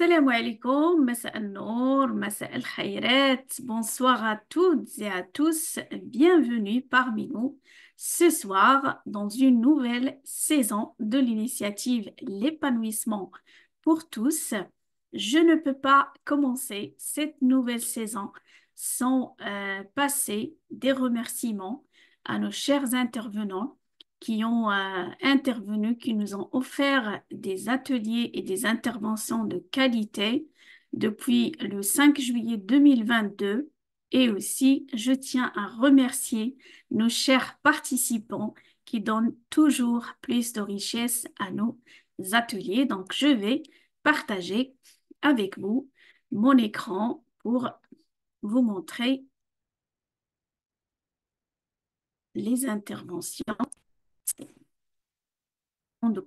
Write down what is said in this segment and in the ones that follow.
Salam alaikum, masa al-nour, masa al-khayrat. Bonsoir à toutes et à tous. Bienvenue parmi nous ce soir dans une nouvelle saison de l'initiative L'épanouissement pour tous. Je ne peux pas commencer cette nouvelle saison sans euh, passer des remerciements à nos chers intervenants qui ont euh, intervenu, qui nous ont offert des ateliers et des interventions de qualité depuis le 5 juillet 2022. Et aussi, je tiens à remercier nos chers participants qui donnent toujours plus de richesse à nos ateliers. Donc, je vais partager avec vous mon écran pour vous montrer les interventions de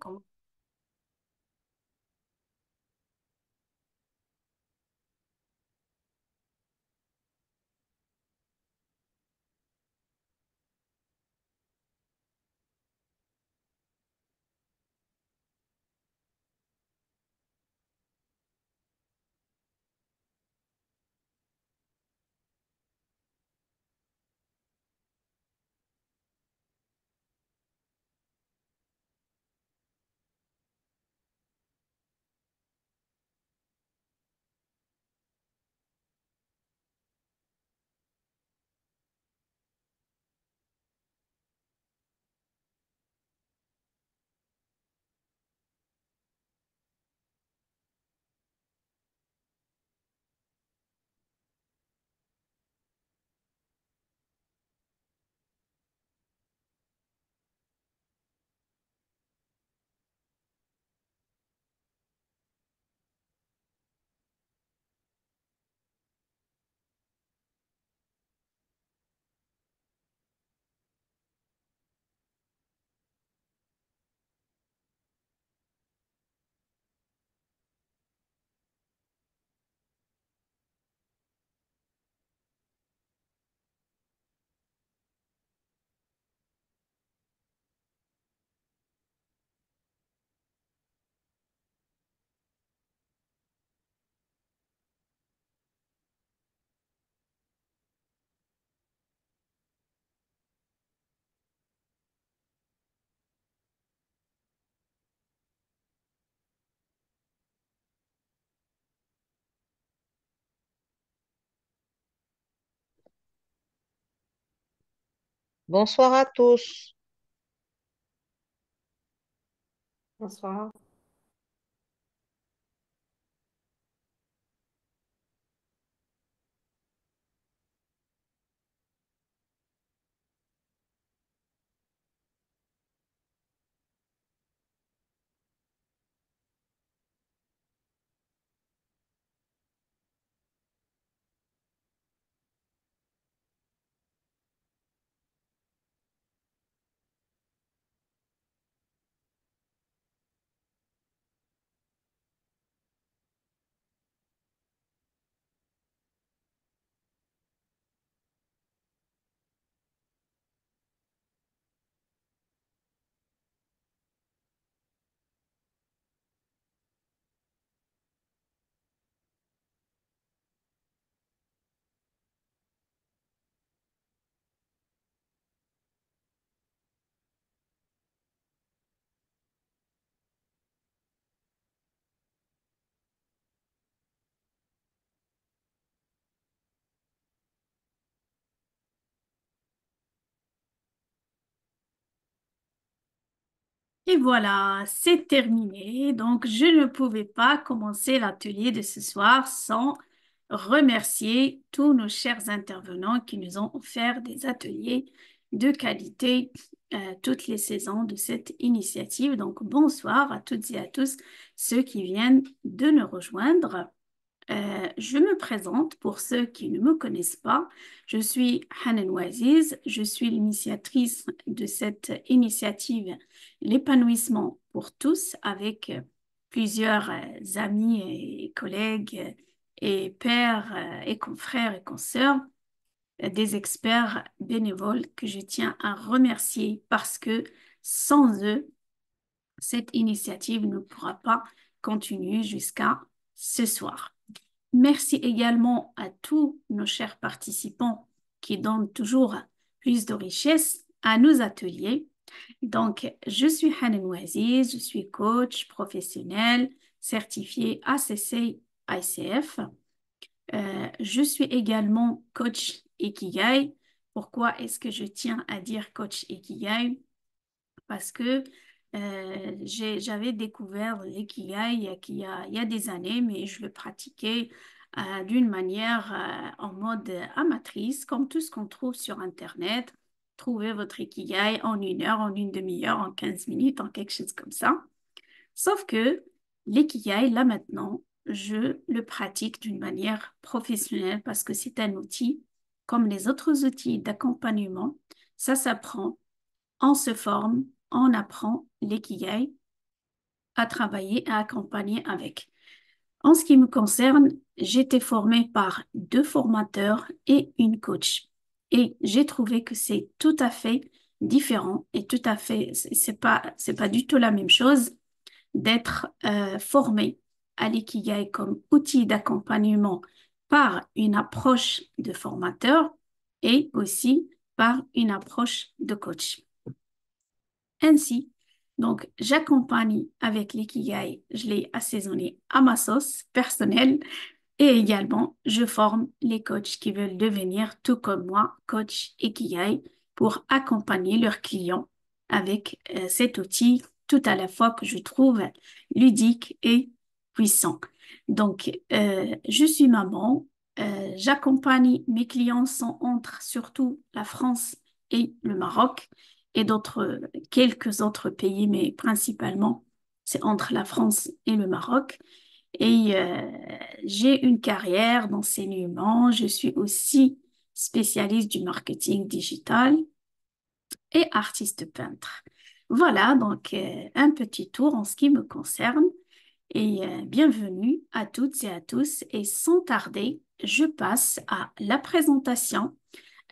Bonsoir à tous. Bonsoir. Et voilà, c'est terminé. Donc, je ne pouvais pas commencer l'atelier de ce soir sans remercier tous nos chers intervenants qui nous ont offert des ateliers de qualité euh, toutes les saisons de cette initiative. Donc, bonsoir à toutes et à tous ceux qui viennent de nous rejoindre. Euh, je me présente pour ceux qui ne me connaissent pas. Je suis Hanan Waziz. Je suis l'initiatrice de cette initiative L'épanouissement pour tous avec plusieurs euh, amis et collègues et pères euh, et confrères et consoeurs, des experts bénévoles que je tiens à remercier parce que sans eux, cette initiative ne pourra pas continuer jusqu'à ce soir. Merci également à tous nos chers participants qui donnent toujours plus de richesse à nos ateliers. Donc, je suis Hanan Ouaziz, je suis coach professionnel certifié ACC ICF. Euh, je suis également coach Ikigai. Pourquoi est-ce que je tiens à dire coach Ikigai? Parce que euh, j'avais découvert l'ikigai il, il y a des années, mais je le pratiquais euh, d'une manière en mode amatrice, comme tout ce qu'on trouve sur Internet. Trouvez votre ikigai en une heure, en une demi-heure, en 15 minutes, en quelque chose comme ça. Sauf que l'ikigai, là maintenant, je le pratique d'une manière professionnelle parce que c'est un outil comme les autres outils d'accompagnement. Ça s'apprend, on se forme, on apprend l'ikigai à travailler, à accompagner avec. En ce qui me concerne, j'ai été formée par deux formateurs et une coach. Et j'ai trouvé que c'est tout à fait différent et tout à fait, c'est pas, c'est pas du tout la même chose d'être euh, formé à l'ikigai comme outil d'accompagnement par une approche de formateur et aussi par une approche de coach. Ainsi, donc j'accompagne avec l'ikigai, je l'ai assaisonné à ma sauce personnelle et également je forme les coachs qui veulent devenir tout comme moi coach ikigai pour accompagner leurs clients avec euh, cet outil tout à la fois que je trouve ludique et puissant. Donc, euh, je suis maman, euh, j'accompagne mes clients sont entre surtout la France et le Maroc et d'autres, quelques autres pays, mais principalement, c'est entre la France et le Maroc. Et euh, j'ai une carrière d'enseignement. Je suis aussi spécialiste du marketing digital et artiste peintre. Voilà donc euh, un petit tour en ce qui me concerne. Et euh, bienvenue à toutes et à tous. Et sans tarder, je passe à la présentation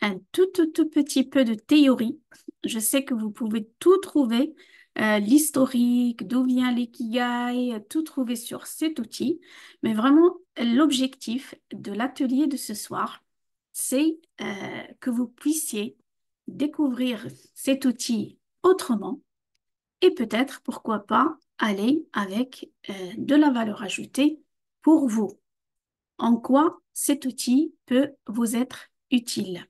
un tout, tout, tout petit peu de théorie. Je sais que vous pouvez tout trouver, euh, l'historique, d'où vient l'ikigai, tout trouver sur cet outil. Mais vraiment, l'objectif de l'atelier de ce soir, c'est euh, que vous puissiez découvrir cet outil autrement et peut-être, pourquoi pas, aller avec euh, de la valeur ajoutée pour vous. En quoi cet outil peut vous être utile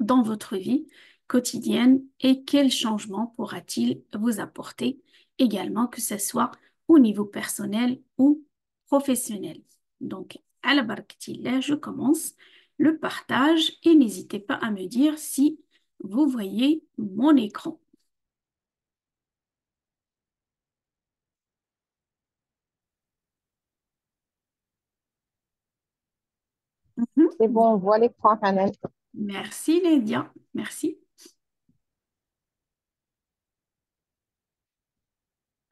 dans votre vie quotidienne et quel changement pourra-t-il vous apporter également, que ce soit au niveau personnel ou professionnel? Donc, à la là, je commence le partage et n'hésitez pas à me dire si vous voyez mon écran. C'est bon, on voit l'écran. Merci Lydia, merci.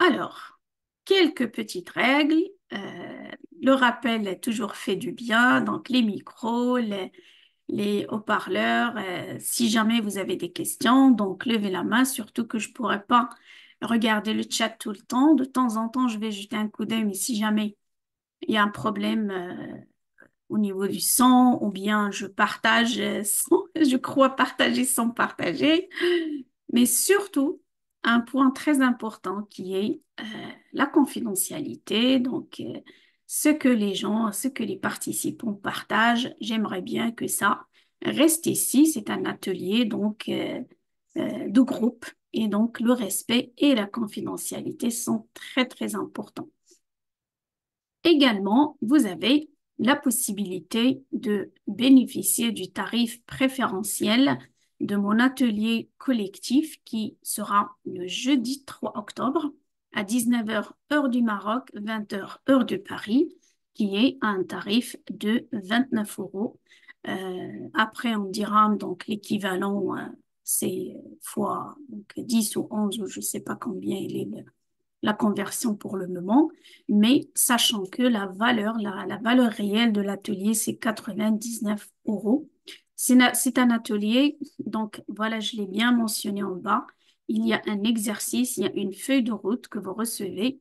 Alors, quelques petites règles. Euh, le rappel est toujours fait du bien, donc les micros, les, haut-parleurs, euh, si jamais vous avez des questions, donc levez la main, surtout que je ne pourrais pas regarder le chat tout le temps. De temps en temps, je vais jeter un coup d'œil, mais si jamais il y a un problème, euh, au niveau du son, ou bien je partage je crois partager sans partager, mais surtout un point très important qui est euh, la confidentialité. Donc, euh, ce que les gens, ce que les participants partagent, j'aimerais bien que ça reste ici. C'est un atelier donc euh, de groupe et donc le respect et la confidentialité sont très très importants. Également, vous avez la possibilité de bénéficier du tarif préférentiel de mon atelier collectif qui sera le jeudi 3 octobre à 19h heure du Maroc, 20h heure de Paris, qui est un tarif de 29 euros. Euh, après, on dira donc l'équivalent, euh, c'est fois 10 ou 11 ou je ne sais pas combien il est la conversion pour le moment, mais sachant que la valeur, la, valeur réelle de l'atelier, c'est 99 euros. C'est un atelier, donc voilà, je l'ai bien mentionné en bas. Il y a un exercice, il y a une feuille de route que vous recevez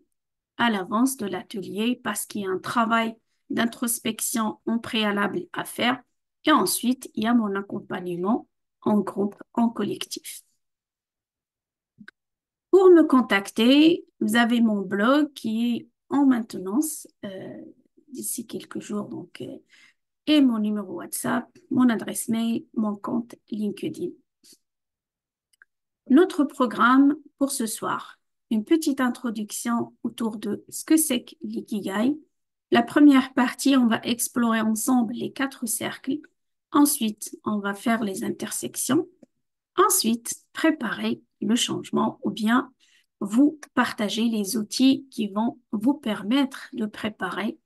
à l'avance de l'atelier parce qu'il y a un travail d'introspection en préalable à faire. Et ensuite, il y a mon accompagnement en groupe, en collectif. Pour me contacter, vous avez mon blog qui est en maintenance euh, d'ici quelques jours, donc, euh, et mon numéro WhatsApp, mon adresse mail, mon compte LinkedIn. Notre programme pour ce soir, une petite introduction autour de ce que c'est que l'ikigai. La première partie, on va explorer ensemble les quatre cercles. Ensuite, on va faire les intersections. Ensuite, préparer le changement ou bien vous partager les outils qui vont vous permettre de préparer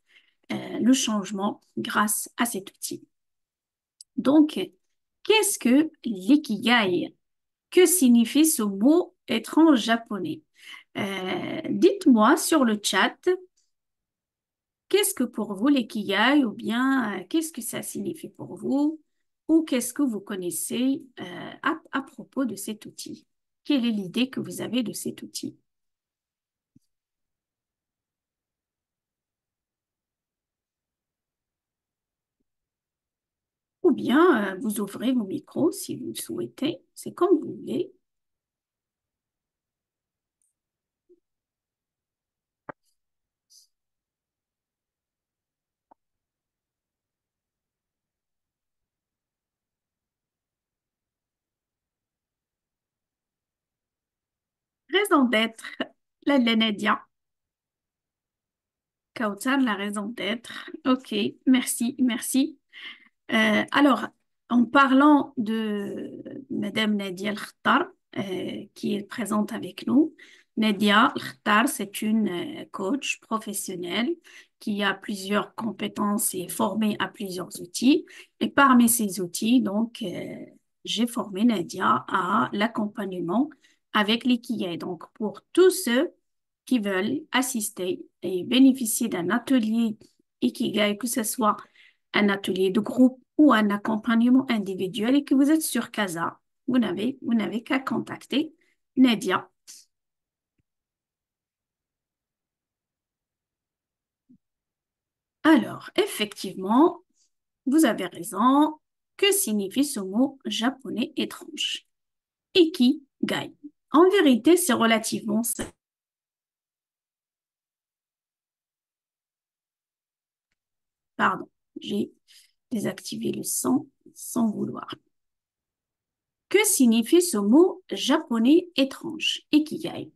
euh, le changement grâce à cet outil. Donc, qu'est-ce que l'ikigai? Que signifie ce mot étrange japonais? Euh, Dites-moi sur le chat, qu'est-ce que pour vous l'ikigai ou bien euh, qu'est-ce que ça signifie pour vous ou qu'est-ce que vous connaissez à propos de cet outil? Quelle est l'idée que vous avez de cet outil? Bien euh, vous ouvrez vos micros si vous le souhaitez, c'est comme vous voulez. raison d'être, la Lénédia. Kautar, la raison d'être. Ok, merci, merci. Euh, alors, en parlant de Madame Nadia Al-Khattar, euh, qui est présente avec nous, Nadia Al-Khattar, c'est une euh, coach professionnelle qui a plusieurs compétences et est formée à plusieurs outils. Et parmi ces outils, donc, j'ai formé Nadia à l'accompagnement avec l'ikigai. Donc, pour tous ceux qui veulent assister et bénéficier d'un atelier ikigai, que ce soit un atelier de groupe ou un accompagnement individuel et que vous êtes sur Casa, vous n'avez, vous n'avez qu'à contacter Nadia. Alors, effectivement, vous avez raison. Que signifie ce mot japonais étrange? Ikigai. En vérité, c'est relativement simple. Pardon, j'ai désactivé le son sans vouloir. Que signifie ce mot japonais étrange, ikigai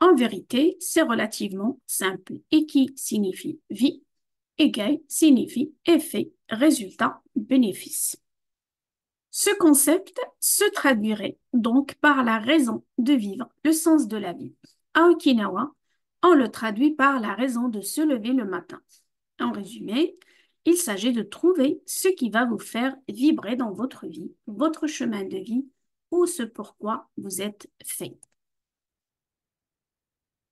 En vérité, c'est relativement simple. Iki signifie vie, igai signifie effet, résultat, bénéfice. Ce concept se traduirait donc par la raison de vivre, le sens de la vie. À Okinawa, on le traduit par la raison de se lever le matin. En résumé, il s'agit de trouver ce qui va vous faire vibrer dans votre vie, votre chemin de vie ou ce pourquoi vous êtes fait.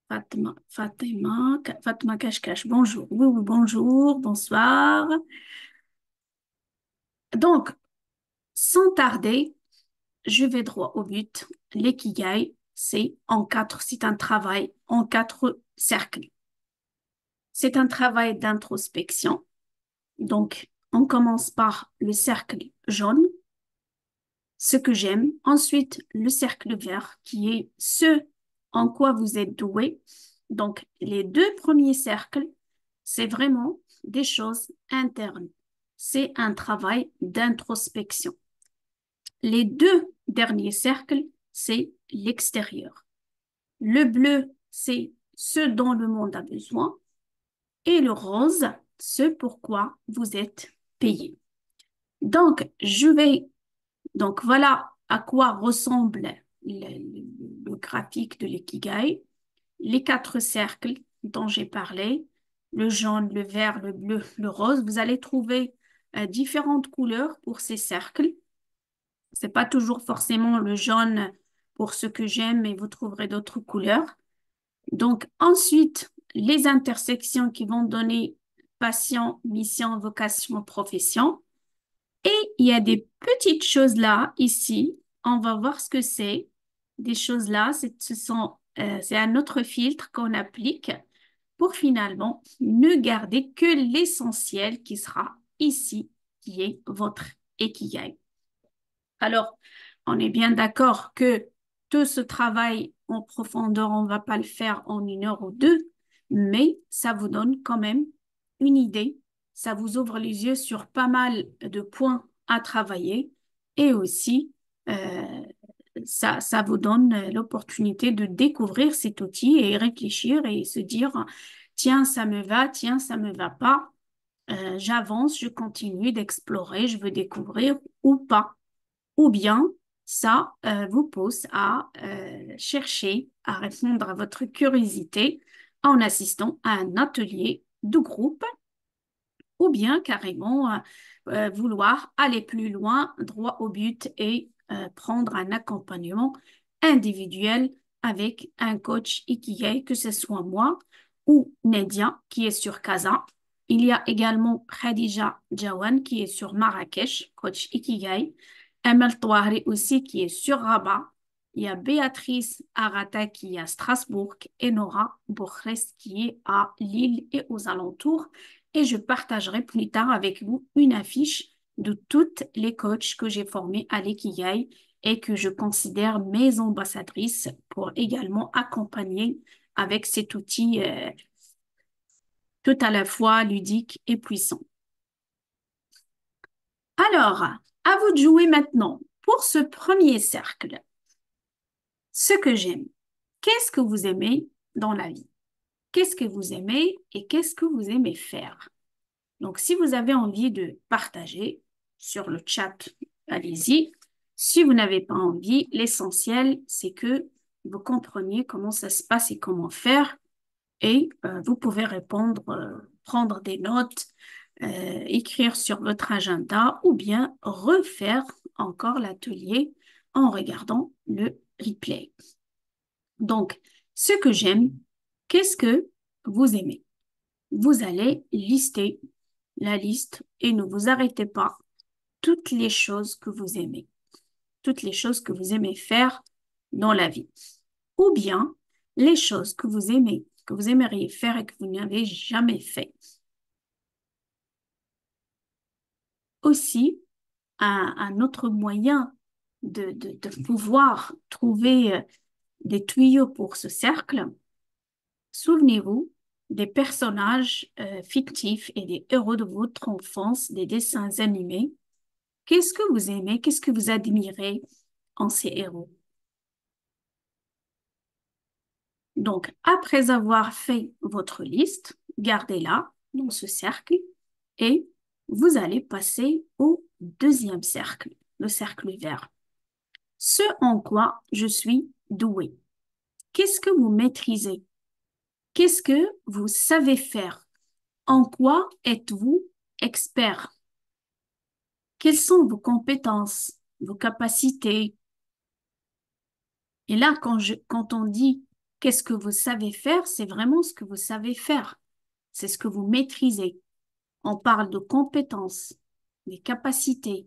Fatma, Fatima, Fatma Cache bonjour. Bonjour, bonsoir. Donc, sans tarder, je vais droit au but. L'ikigai, c'est en quatre, c'est un travail en quatre cercles. C'est un travail d'introspection. Donc, on commence par le cercle jaune, ce que j'aime. Ensuite, le cercle vert, qui est ce en quoi vous êtes doué. Donc, les deux premiers cercles, c'est vraiment des choses internes. C'est un travail d'introspection. Les deux derniers cercles, c'est l'extérieur. Le bleu, c'est ce dont le monde a besoin. Et le rose, ce pourquoi vous êtes payé. Donc, je vais, donc voilà à quoi ressemble le, graphique de l'ikigai. Les quatre cercles dont j'ai parlé, le jaune, le vert, le bleu, le rose, vous allez trouver euh, différentes couleurs pour ces cercles. C'est pas toujours forcément le jaune pour ce que j'aime, mais vous trouverez d'autres couleurs. Donc, ensuite, les intersections qui vont donner passion, mission, vocation, profession. Et il y a des petites choses là, ici. On va voir ce que c'est. Des choses là, ce sont euh, c'est un autre filtre qu'on applique pour finalement ne garder que l'essentiel qui sera ici, qui est votre ikigai. Alors, on est bien d'accord que tout ce travail en profondeur, on ne va pas le faire en une heure ou deux, mais ça vous donne quand même une idée, ça vous ouvre les yeux sur pas mal de points à travailler et aussi euh, ça, vous donne l'opportunité de découvrir cet outil et réfléchir et se dire, tiens, ça me va, tiens, ça me va pas. Euh, j'avance, je continue d'explorer, je veux découvrir ou pas. Ou bien, ça euh, vous pousse à chercher, à répondre à votre curiosité en assistant à un atelier de groupe ou bien carrément vouloir aller plus loin, droit au but et euh, prendre un accompagnement individuel avec un coach Ikigai, que ce soit moi ou Nedia qui est sur Kaza. Il y a également Khadija Jawan qui est sur Marrakech, coach Ikigai. Emel Touari aussi qui est sur Rabat. Il y a Béatrice Arata qui est à Strasbourg et Nora Bourges qui est à Lille et aux alentours. Et je partagerai plus tard avec vous une affiche de toutes les coachs que j'ai formés à l'Ekigai et que je considère mes ambassadrices pour également accompagner avec cet outil euh, tout à la fois ludique et puissant. Alors, à vous de jouer maintenant pour ce premier cercle. Ce que j'aime. Qu'est-ce que vous aimez dans la vie? Qu'est-ce que vous aimez et qu'est-ce que vous aimez faire? Donc, si vous avez envie de partager sur le chat, allez-y. Si vous n'avez pas envie, l'essentiel, c'est que vous compreniez comment ça se passe et comment faire. Et euh, vous pouvez répondre, euh, prendre des notes, euh, écrire sur votre agenda ou bien refaire encore l'atelier en regardant le replay. Donc, ce que j'aime, qu'est-ce que vous aimez? Vous allez lister la liste et ne vous arrêtez pas. Toutes les choses que vous aimez, toutes les choses que vous aimez faire dans la vie. Ou bien les choses que vous aimez, que vous aimeriez faire et que vous n'avez jamais fait. Aussi, un, autre moyen de, de pouvoir trouver euh, des tuyaux pour ce cercle, souvenez-vous des personnages euh, fictifs et des héros de votre enfance, des dessins animés. Qu'est-ce que vous aimez, qu'est-ce que vous admirez en ces héros? Donc, après avoir fait votre liste, gardez-la dans ce cercle et vous allez passer au deuxième cercle, le cercle vert. Ce en quoi je suis doué. Qu'est-ce que vous maîtrisez? Qu'est-ce que vous savez faire? En quoi êtes-vous expert? Quelles sont vos compétences, vos capacités? Et là, quand, quand on dit qu'est-ce que vous savez faire, c'est vraiment ce que vous savez faire. C'est ce que vous maîtrisez. On parle de compétences, des capacités,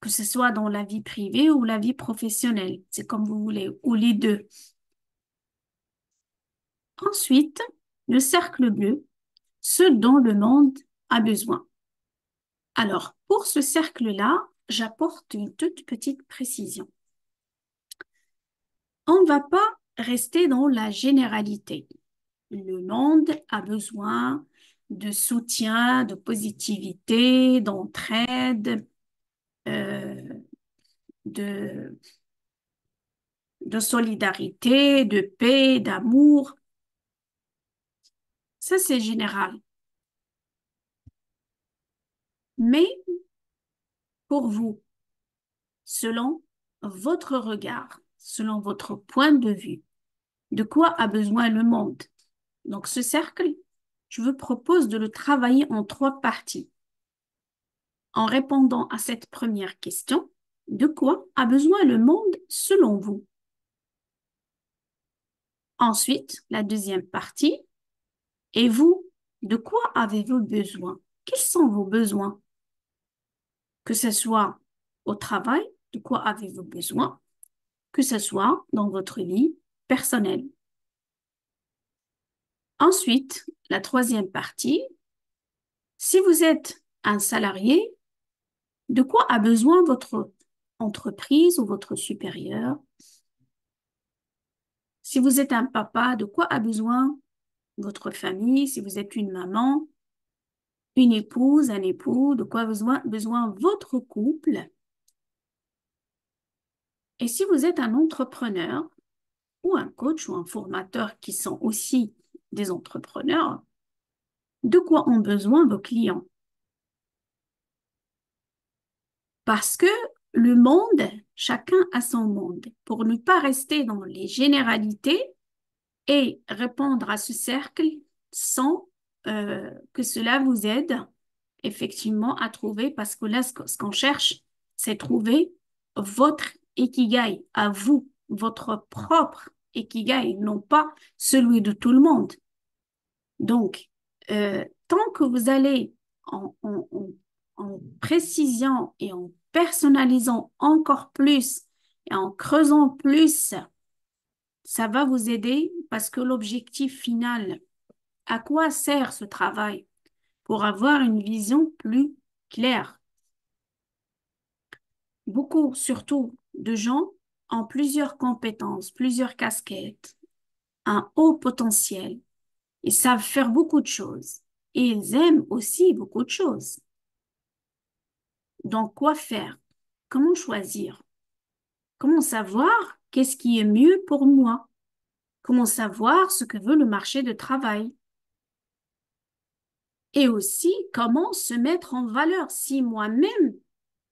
que ce soit dans la vie privée ou la vie professionnelle. C'est comme vous voulez, ou les deux. Ensuite, le cercle bleu, ce dont le monde a besoin. Alors, pour ce cercle-là, j'apporte une toute petite précision. On ne va pas rester dans la généralité. Le monde a besoin de soutien, de positivité, d'entraide, de, de solidarité, de paix, d'amour. Ça, c'est général. Mais pour vous, selon votre regard, selon votre point de vue, de quoi a besoin le monde? Donc ce cercle, je vous propose de le travailler en trois parties. En répondant à cette première question, de quoi a besoin le monde selon vous? Ensuite, la deuxième partie, et vous, de quoi avez-vous besoin? Quels sont vos besoins? Que ce soit au travail, de quoi avez-vous besoin? Que ce soit dans votre vie personnelle. Ensuite, la troisième partie, si vous êtes un salarié, de quoi a besoin votre entreprise ou votre supérieur? Si vous êtes un papa, de quoi a besoin votre famille? Si vous êtes une maman, une épouse, un époux, de quoi a besoin, besoin votre couple? Et si vous êtes un entrepreneur ou un coach ou un formateur qui sont aussi des entrepreneurs, de quoi ont besoin vos clients? Parce que le monde, chacun a son monde. Pour ne pas rester dans les généralités et répondre à ce cercle sans euh, que cela vous aide effectivement à trouver, parce que là, ce qu'on cherche, c'est trouver votre ikigai à vous, votre propre ikigai, non pas celui de tout le monde. Donc, euh, tant que vous allez en, en, précision et en personnalisant encore plus et en creusant plus, ça va vous aider parce que l'objectif final, à quoi sert ce travail Pour avoir une vision plus claire? Beaucoup, surtout de gens, ont plusieurs compétences, plusieurs casquettes, un haut potentiel, ils savent faire beaucoup de choses. Et ils aiment aussi beaucoup de choses. Donc, quoi faire Comment choisir Comment savoir qu'est-ce qui est mieux pour moi Comment savoir ce que veut le marché de travail Et aussi, comment se mettre en valeur. Si moi-même,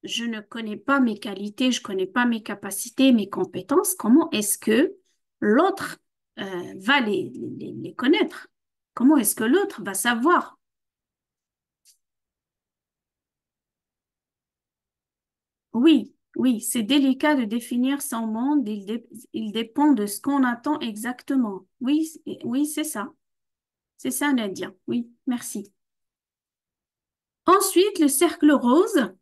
je ne connais pas mes qualités, je ne connais pas mes capacités, mes compétences, comment est-ce que l'autre euh, va les, les connaître? Comment est-ce que l'autre va savoir Oui, oui, c'est délicat de définir son monde. Il, dépend de ce qu'on attend exactement. Oui, oui, c'est ça. C'est ça, Nadia. Oui, merci. Ensuite, le cercle rose,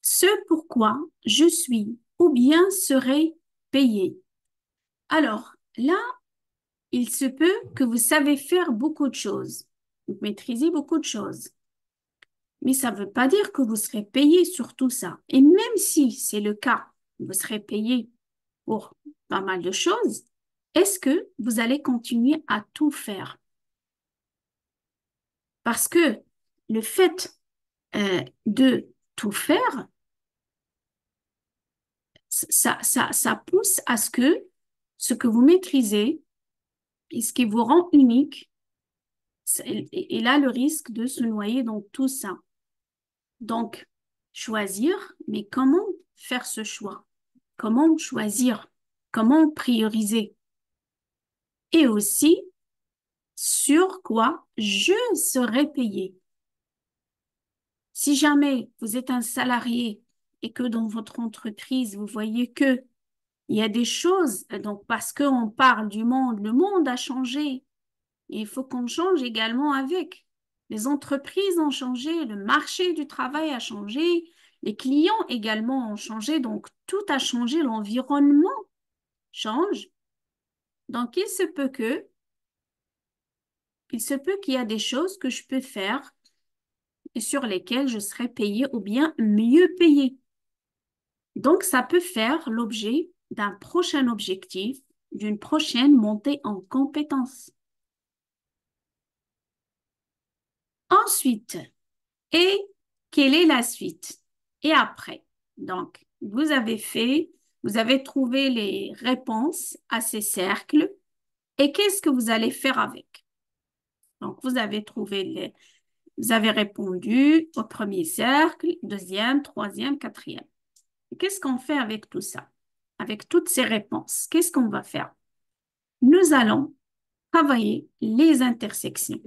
ce pourquoi je suis ou bien serai payé. Alors, là, il se peut que vous savez faire beaucoup de choses, vous maîtrisez beaucoup de choses. Mais ça ne veut pas dire que vous serez payé sur tout ça. Et même si c'est le cas, vous serez payé pour pas mal de choses, est-ce que vous allez continuer à tout faire? Parce que le fait euh, de tout faire, ça, pousse à ce que ce que vous maîtrisez, et ce qui vous rend unique, et là le risque de se noyer dans tout ça. Donc, choisir, mais comment faire ce choix? Comment choisir? Comment prioriser? Et aussi, sur quoi je serai payé? Si jamais vous êtes un salarié et que dans votre entreprise, vous voyez que il y a des choses, donc parce qu'on parle du monde, le monde a changé. il faut qu'on change également avec. Les entreprises ont changé, le marché du travail a changé, les clients également ont changé, donc tout a changé, l'environnement change. Donc il se peut que, il se peut qu'il y a des choses que je peux faire et sur lesquelles je serai payé ou bien mieux payé. Donc ça peut faire l'objet d'un prochain objectif, d'une prochaine montée en compétences. Ensuite, et quelle est la suite Et après, donc, vous avez fait, vous avez trouvé les réponses à ces cercles et qu'est-ce que vous allez faire avec? Donc, vous avez trouvé les, vous avez répondu au premier cercle, deuxième, troisième, quatrième. Qu'est-ce qu'on fait avec tout ça? Avec toutes ces réponses, qu'est-ce qu'on va faire? Nous allons travailler les intersections.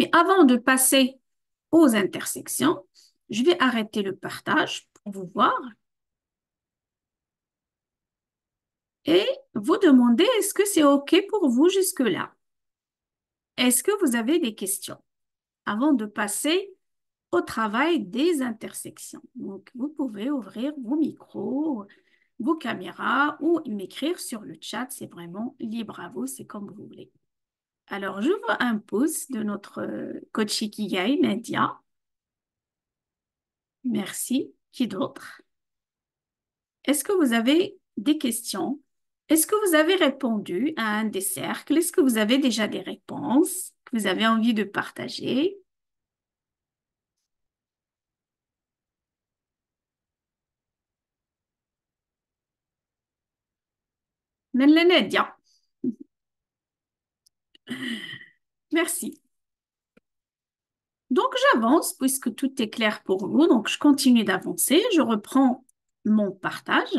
Mais avant de passer aux intersections, je vais arrêter le partage pour vous voir et vous demander est-ce que c'est OK pour vous jusque-là? Est-ce que vous avez des questions avant de passer au travail des intersections? Donc, vous pouvez ouvrir vos micros, vos caméras ou m'écrire sur le chat. C'est vraiment libre à vous, c'est comme vous voulez. Alors, je vois un pouce de notre euh, coach Ikigai, Nadia. Merci. Qui d'autre? Est-ce que vous avez des questions? Est-ce que vous avez répondu à un des cercles? Est-ce que vous avez déjà des réponses que vous avez envie de partager? Nadia. Merci. Donc, j'avance puisque tout est clair pour vous. Donc, je continue d'avancer. Je reprends mon partage.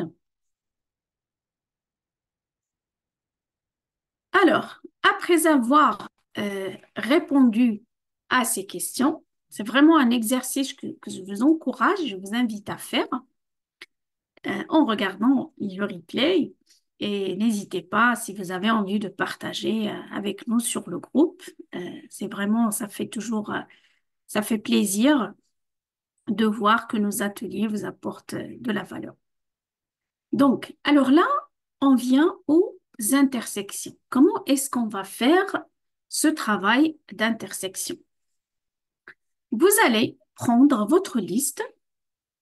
Alors, après avoir euh, répondu à ces questions, c'est vraiment un exercice que, je vous encourage, je vous invite à faire euh, en regardant le replay. Et n'hésitez pas, si vous avez envie de partager euh, avec nous sur le groupe, c'est vraiment, ça fait toujours ça fait plaisir de voir que nos ateliers vous apportent de la valeur. Donc, alors là, on vient aux intersections. Comment est-ce qu'on va faire ce travail d'intersection? Vous allez prendre votre liste,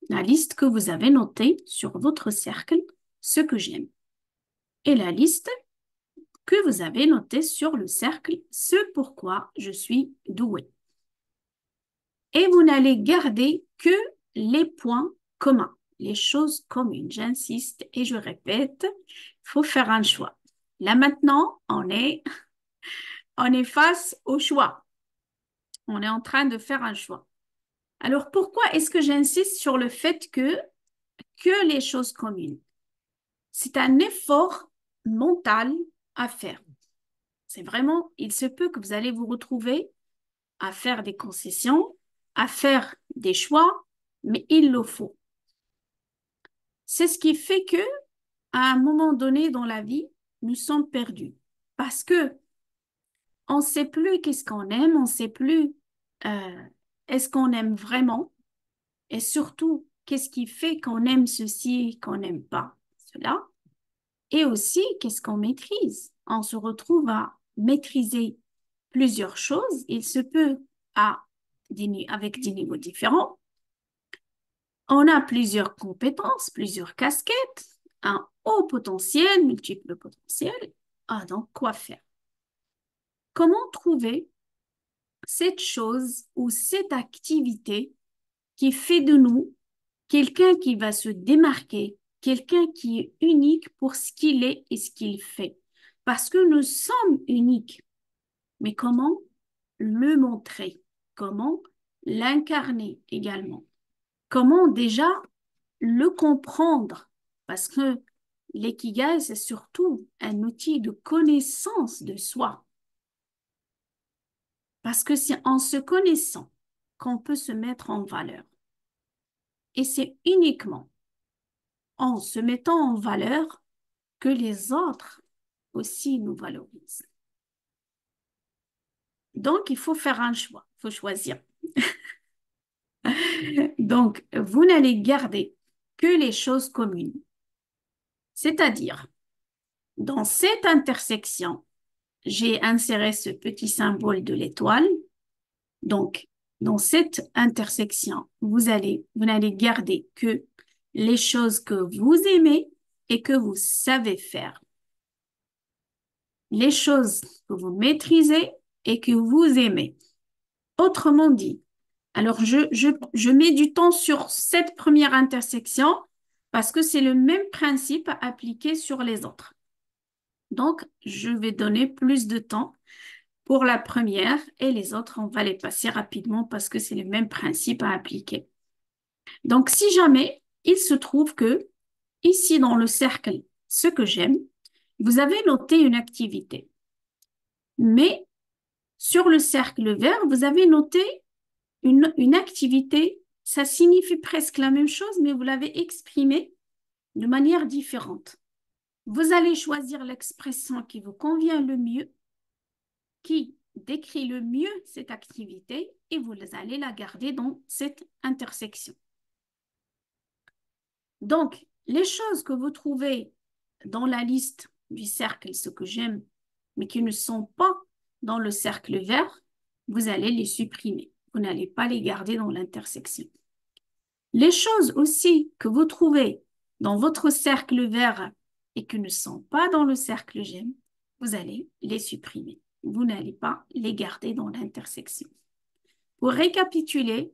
la liste que vous avez notée sur votre cercle, ce que j'aime, et la liste que vous avez notée sur le cercle, ce pourquoi je suis doué et vous n'allez garder que les points communs, les choses communes. J'insiste et je répète, il faut faire un choix. Là maintenant, on est, on est face au choix. On est en train de faire un choix. Alors pourquoi est-ce que j'insiste sur le fait que, que les choses communes? C'est un effort mental à faire. C'est vraiment, il se peut que vous allez vous retrouver à faire des concessions, à faire des choix, mais il le faut. C'est ce qui fait que, à un moment donné dans la vie, nous sommes perdus. Parce que on ne sait plus qu'est-ce qu'on aime, on ne sait plus euh, est-ce qu'on aime vraiment, et surtout qu'est-ce qui fait qu'on aime ceci, qu'on n'aime pas cela, et aussi qu'est-ce qu'on maîtrise? On se retrouve à maîtriser plusieurs choses. Il se peut à avec des niveaux différents. On a plusieurs compétences, plusieurs casquettes, un haut potentiel, multiple potentiel. Ah, donc quoi faire? Comment trouver cette chose ou cette activité qui fait de nous quelqu'un qui va se démarquer, quelqu'un qui est unique pour ce qu'il est et ce qu'il fait. Parce que nous sommes uniques. Mais comment le montrer? Comment l'incarner également? Comment déjà le comprendre? Parce que l'ikigai, c'est surtout un outil de connaissance de soi. Parce que c'est en se connaissant qu'on peut se mettre en valeur. Et c'est uniquement en se mettant en valeur que les autres aussi nous valorisent. Donc, il faut faire un choix faut choisir. Donc, vous n'allez garder que les choses communes. C'est-à-dire, dans cette intersection, j'ai inséré ce petit symbole de l'étoile. Donc, dans cette intersection, vous allez, vous n'allez garder que les choses que vous aimez et que vous savez faire. Les choses que vous maîtrisez et que vous aimez. Autrement dit, alors je, mets du temps sur cette première intersection parce que c'est le même principe à appliquer sur les autres. Donc, je vais donner plus de temps pour la première et les autres, on va les passer rapidement parce que c'est le même principe à appliquer. Donc, si jamais il se trouve que ici dans le cercle, ce que j'aime, vous avez noté une activité. Mais sur le cercle vert, vous avez noté une, activité. Ça signifie presque la même chose, mais vous l'avez exprimé de manière différente. Vous allez choisir l'expression qui vous convient le mieux, qui décrit le mieux cette activité, et vous allez la garder dans cette intersection. Donc, les choses que vous trouvez dans la liste du cercle, ce que j'aime, mais qui ne sont pas dans le cercle vert, vous allez les supprimer. Vous n'allez pas les garder dans l'intersection. Les choses aussi que vous trouvez dans votre cercle vert et qui ne sont pas dans le cercle j'aime, vous allez les supprimer. Vous n'allez pas les garder dans l'intersection. Pour récapituler,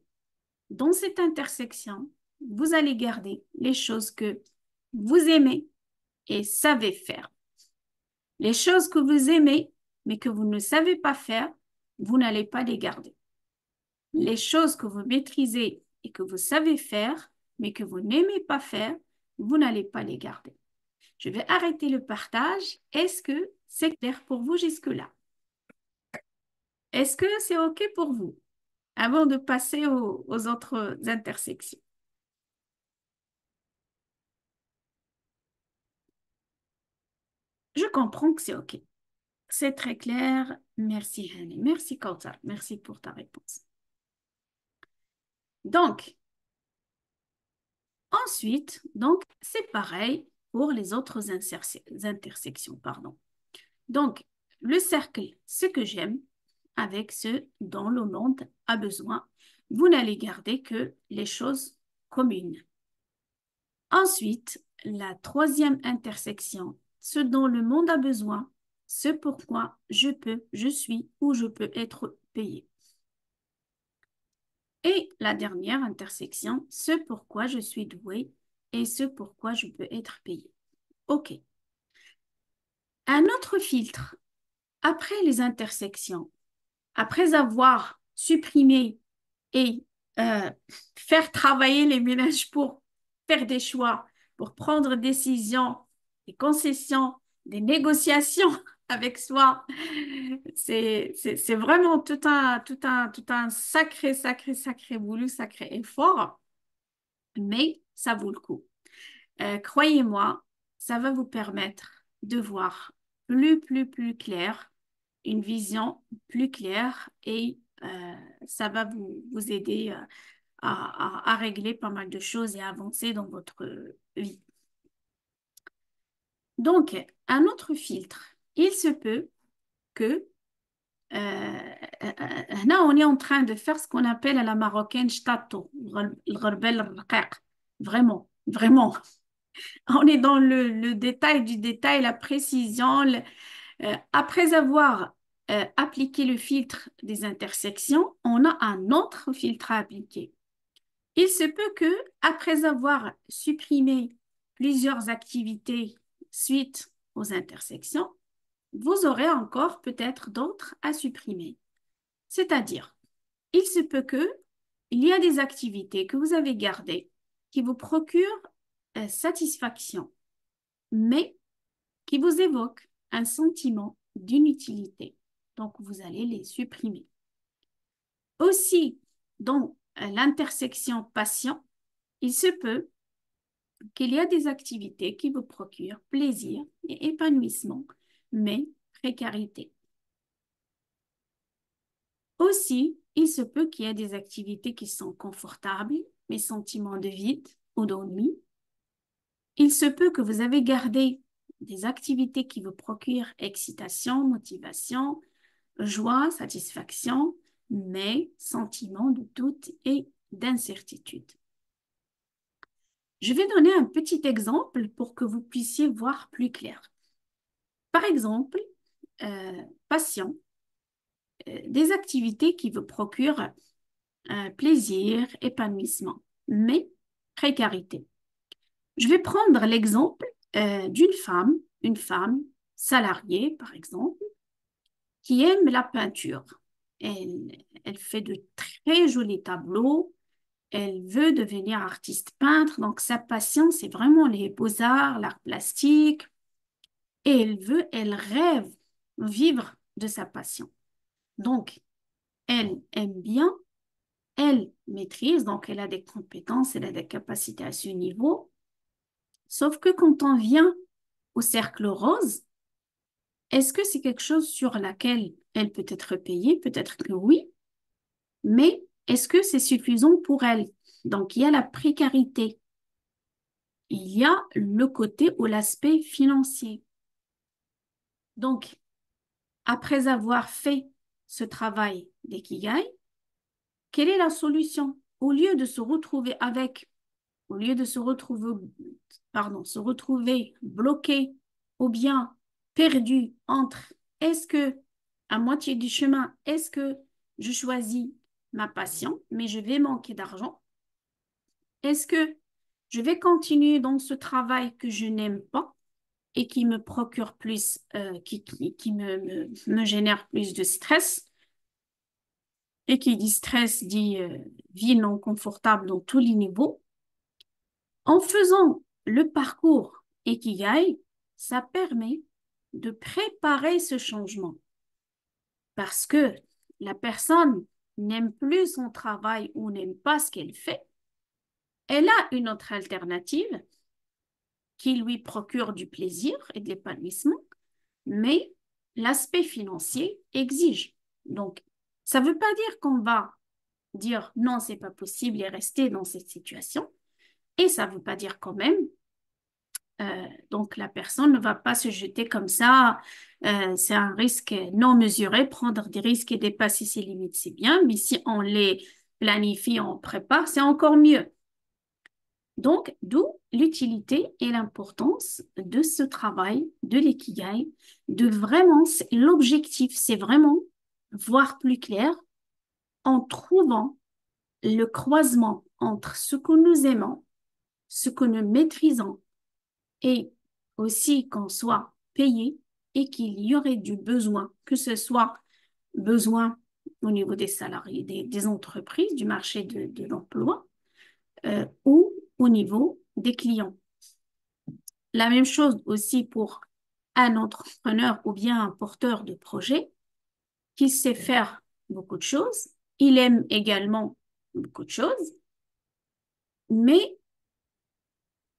dans cette intersection, vous allez garder les choses que vous aimez et savez faire. Les choses que vous aimez mais que vous ne savez pas faire, vous n'allez pas les garder. Les choses que vous maîtrisez et que vous savez faire, mais que vous n'aimez pas faire, vous n'allez pas les garder. Je vais arrêter le partage. Est-ce que c'est clair pour vous jusque-là? Est-ce que c'est OK pour vous? Avant de passer aux, autres intersections? Je comprends que c'est OK. C'est très clair. Merci, Hani. Merci, Kautar. Merci pour ta réponse. Donc, ensuite, donc, c'est pareil pour les autres intersections. Pardon. Donc, le cercle, ce que j'aime, avec ce dont le monde a besoin, vous n'allez garder que les choses communes. Ensuite, la troisième intersection, ce dont le monde a besoin, ce pourquoi je peux, je suis ou je peux être payé. Et la dernière intersection, ce pourquoi je suis doué et ce pourquoi je peux être payé. OK. Un autre filtre, après les intersections, après avoir supprimé et euh, faire travailler les ménages pour faire des choix, pour prendre des décisions, des concessions, des négociations avec soi. C'est vraiment tout un, tout, un, tout un sacré, sacré, sacré boulot, sacré effort, mais ça vaut le coup. Euh, croyez-moi, ça va vous permettre de voir plus, plus, plus clair, une vision plus claire et euh, ça va vous, vous aider euh, à, à régler pas mal de choses et à avancer dans votre vie. Donc, un autre filtre il se peut que euh, euh, euh, là, on est en train de faire ce qu'on appelle à la marocaine shtato, vraiment, vraiment. On est dans le, détail du détail, la précision. après avoir appliqué le filtre des intersections, on a un autre filtre à appliquer. Il se peut que, après avoir supprimé plusieurs activités suite aux intersections, vous aurez encore peut-être d'autres à supprimer. C'est-à-dire, il se peut que il y a des activités que vous avez gardées qui vous procurent euh, satisfaction, mais qui vous évoquent un sentiment d'inutilité. Donc, vous allez les supprimer. Aussi, dans euh, l'intersection patient, il se peut qu'il y a des activités qui vous procurent plaisir et épanouissement, mais précarité. Aussi, il se peut qu'il y ait des activités qui sont confortables, mais sentiments de vide ou d'ennui. Il se peut que vous avez gardé des activités qui vous procurent excitation, motivation, joie, satisfaction, mais sentiments de doute et d'incertitude. Je vais donner un petit exemple pour que vous puissiez voir plus clair. Par exemple, euh, patient, euh, des activités qui vous procurent euh, plaisir, épanouissement, mais précarité. Je vais prendre l'exemple d'une femme, une femme salariée par exemple, qui aime la peinture. Elle fait de très jolis tableaux, elle veut devenir artiste peintre, donc sa passion, c'est vraiment les beaux-arts, l'art plastique, et elle veut, elle rêve vivre de sa passion. Donc, elle aime bien, elle maîtrise, donc elle a des compétences, elle a des capacités à ce niveau. Sauf que quand on vient au cercle rose, est-ce que c'est quelque chose sur laquelle elle peut être payée? Peut-être que oui, mais est-ce que c'est suffisant pour elle? Donc, il y a la précarité. il y a le côté ou l'aspect financier. Donc, après avoir fait ce travail d'ikigai, quelle est la solution? Au lieu de se retrouver avec, au lieu de se retrouver, pardon, se retrouver bloqué ou bien perdu entre est-ce que à moitié du chemin, est-ce que je choisis ma passion, mais je vais manquer d'argent Est-ce que je vais continuer dans ce travail que je n'aime pas et qui me procure plus, euh, qui, qui, me, me, génère plus de stress et qui dit stress dit euh, vie non confortable dans tous les niveaux. En faisant le parcours Ikigai, ça permet de préparer ce changement parce que la personne n'aime plus son travail ou n'aime pas ce qu'elle fait, elle a une autre alternative qui lui procure du plaisir et de l'épanouissement, mais l'aspect financier exige. Donc, ça ne veut pas dire qu'on va dire non, c'est pas possible et rester dans cette situation. Et ça ne veut pas dire quand même euh, donc, la personne ne va pas se jeter comme ça. Euh, c'est un risque non mesuré. Prendre des risques et dépasser ses limites, c'est bien. Mais si on les planifie, on prépare, c'est encore mieux. Donc, d'où l'utilité et l'importance de ce travail, de l'ikigai, de vraiment, l'objectif, c'est vraiment voir plus clair en trouvant le croisement entre ce que nous aimons, ce que nous maîtrisons et aussi qu'on soit payé et qu'il y aurait du besoin, que ce soit besoin au niveau des salariés, des, entreprises, du marché de, l'emploi euh, ou au niveau des clients. La même chose aussi pour un entrepreneur ou bien un porteur de projet qui sait faire beaucoup de choses. Il aime également beaucoup de choses, mais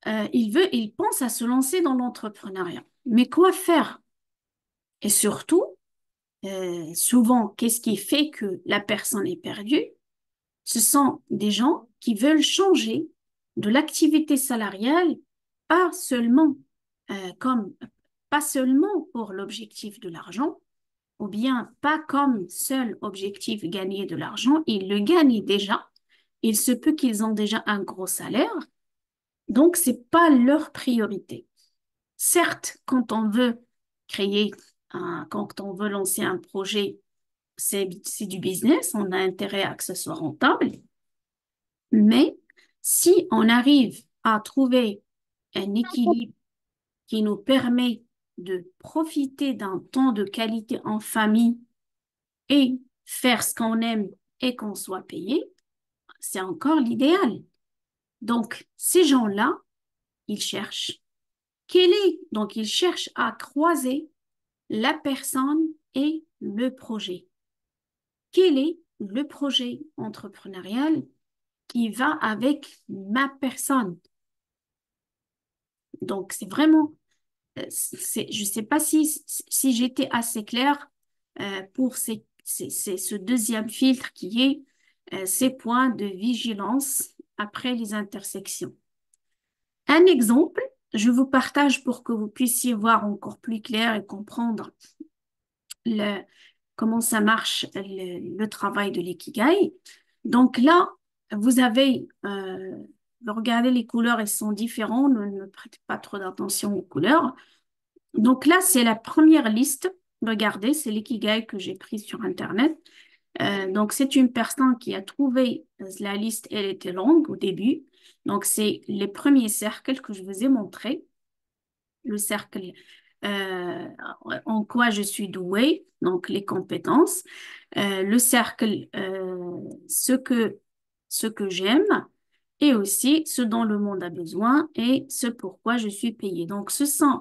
euh, il veut, il pense à se lancer dans l'entrepreneuriat. Mais quoi faire? Et surtout, euh, souvent, qu'est-ce qui fait que la personne est perdue? Ce sont des gens qui veulent changer de l'activité salariale, pas seulement euh, comme, pas seulement pour l'objectif de l'argent, ou bien pas comme seul objectif gagner de l'argent, ils le gagnent déjà. Il se peut qu'ils ont déjà un gros salaire, donc, ce n'est pas leur priorité. Certes, quand on veut créer, quand on veut lancer un projet, c'est du business, on a intérêt à que ce soit rentable. Mais si on arrive à trouver un équilibre qui nous permet de profiter d'un temps de qualité en famille et faire ce qu'on aime et qu'on soit payé, c'est encore l'idéal. Donc, ces gens-là, ils cherchent. Quel est? Donc, ils cherchent à croiser la personne et le projet. Quel est le projet entrepreneurial qui va avec ma personne? Donc, c'est vraiment, euh, je ne sais pas si, j'étais assez claire euh, pour ce deuxième filtre qui est euh, ces points de vigilance après les intersections. Un exemple, je vous partage pour que vous puissiez voir encore plus clair et comprendre comment ça marche le, travail de l'ikigai. Donc là, vous avez, euh, regardez les couleurs, elles sont différentes, ne, ne prêtez pas trop d'attention aux couleurs. Donc là, c'est la première liste. Regardez, c'est l'ikigai que j'ai pris sur Internet. Euh, donc, c'est une personne qui a trouvé la liste, elle était longue au début. Donc, c'est les premiers cercles que je vous ai montrés. Le cercle euh, en quoi je suis douée, donc les compétences. Euh, le cercle ce que, ce que j'aime et aussi ce dont le monde a besoin et ce pourquoi je suis payée. Donc, ce sont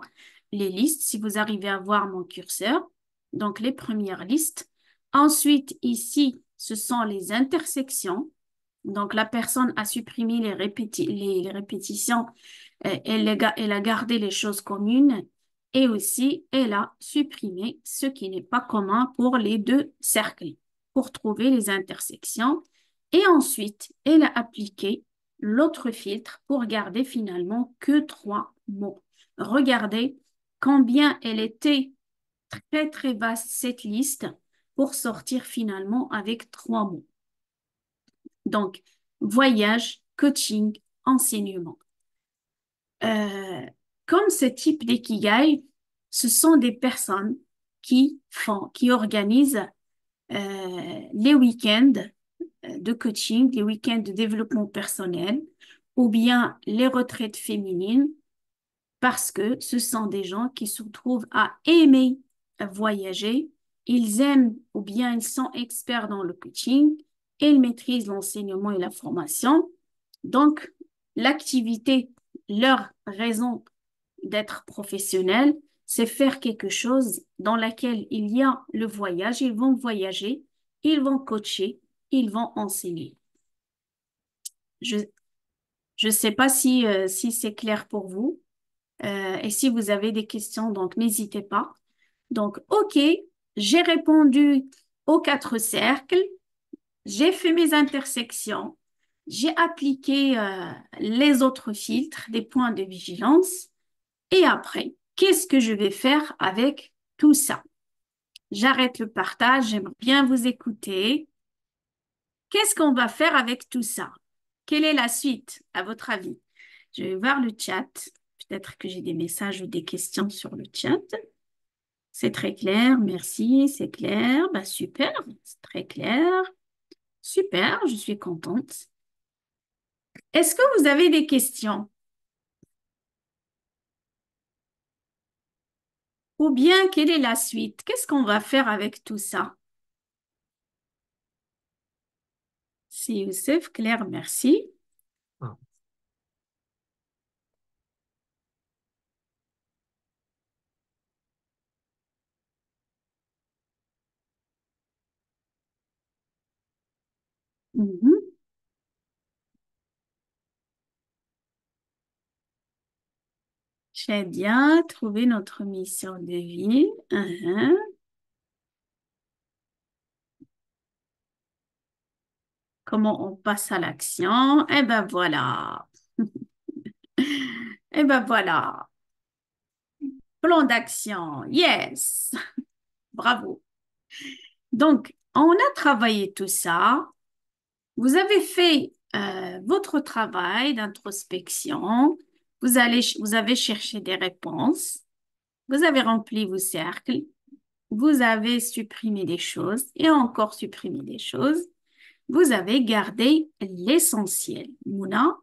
les listes, si vous arrivez à voir mon curseur. Donc, les premières listes Ensuite, ici, ce sont les intersections. Donc, la personne a supprimé les, les, répétitions, euh, elle, elle a gardé les choses communes et aussi, elle a supprimé ce qui n'est pas commun pour les deux cercles pour trouver les intersections. Et ensuite, elle a appliqué l'autre filtre pour garder finalement que trois mots. Regardez combien elle était très très vaste cette liste pour sortir finalement avec trois mots. Donc, voyage, coaching, enseignement. Euh, comme ce type d'ikigai, ce sont des personnes qui font, qui organisent euh, les week-ends euh, de coaching, les week-ends de développement personnel ou bien les retraites féminines parce que ce sont des gens qui se trouvent à aimer voyager, ils aiment ou bien ils sont experts dans le coaching, ils maîtrisent l'enseignement et la formation. Donc, l'activité, leur raison d'être professionnel, c'est faire quelque chose dans laquelle il y a le voyage. Ils vont voyager, ils vont coacher, ils vont enseigner. Je ne sais pas si, euh, si c'est clair pour vous. Euh, et si vous avez des questions, donc n'hésitez pas. Donc, OK, j'ai répondu aux quatre cercles, j'ai fait mes intersections, j'ai appliqué euh, les autres filtres, des points de vigilance. Et après, qu'est-ce que je vais faire avec tout ça? J'arrête le partage, j'aimerais bien vous écouter. Qu'est-ce qu'on va faire avec tout ça? Quelle est la suite, à votre avis? Je vais voir le chat. Peut-être que j'ai des messages ou des questions sur le chat. C'est très clair, merci, c'est clair. Bah, super, c'est très clair. Super, je suis contente. Est-ce que vous avez des questions? Ou bien, quelle est la suite? Qu'est-ce qu'on va faire avec tout ça? C'est Youssef, Claire, merci. Mhm. J'ai bien trouvé notre mission de vie. Uh-huh. Comment on passe à l'action? Eh ben voilà. Eh ben voilà. Plan d'action. Yes. Bravo. Donc, on a travaillé tout ça. Vous avez fait euh, votre travail d'introspection, vous, allez, vous avez cherché des réponses, vous avez rempli vos cercles, vous avez supprimé des choses et encore supprimé des choses. Vous avez gardé l'essentiel. Mouna,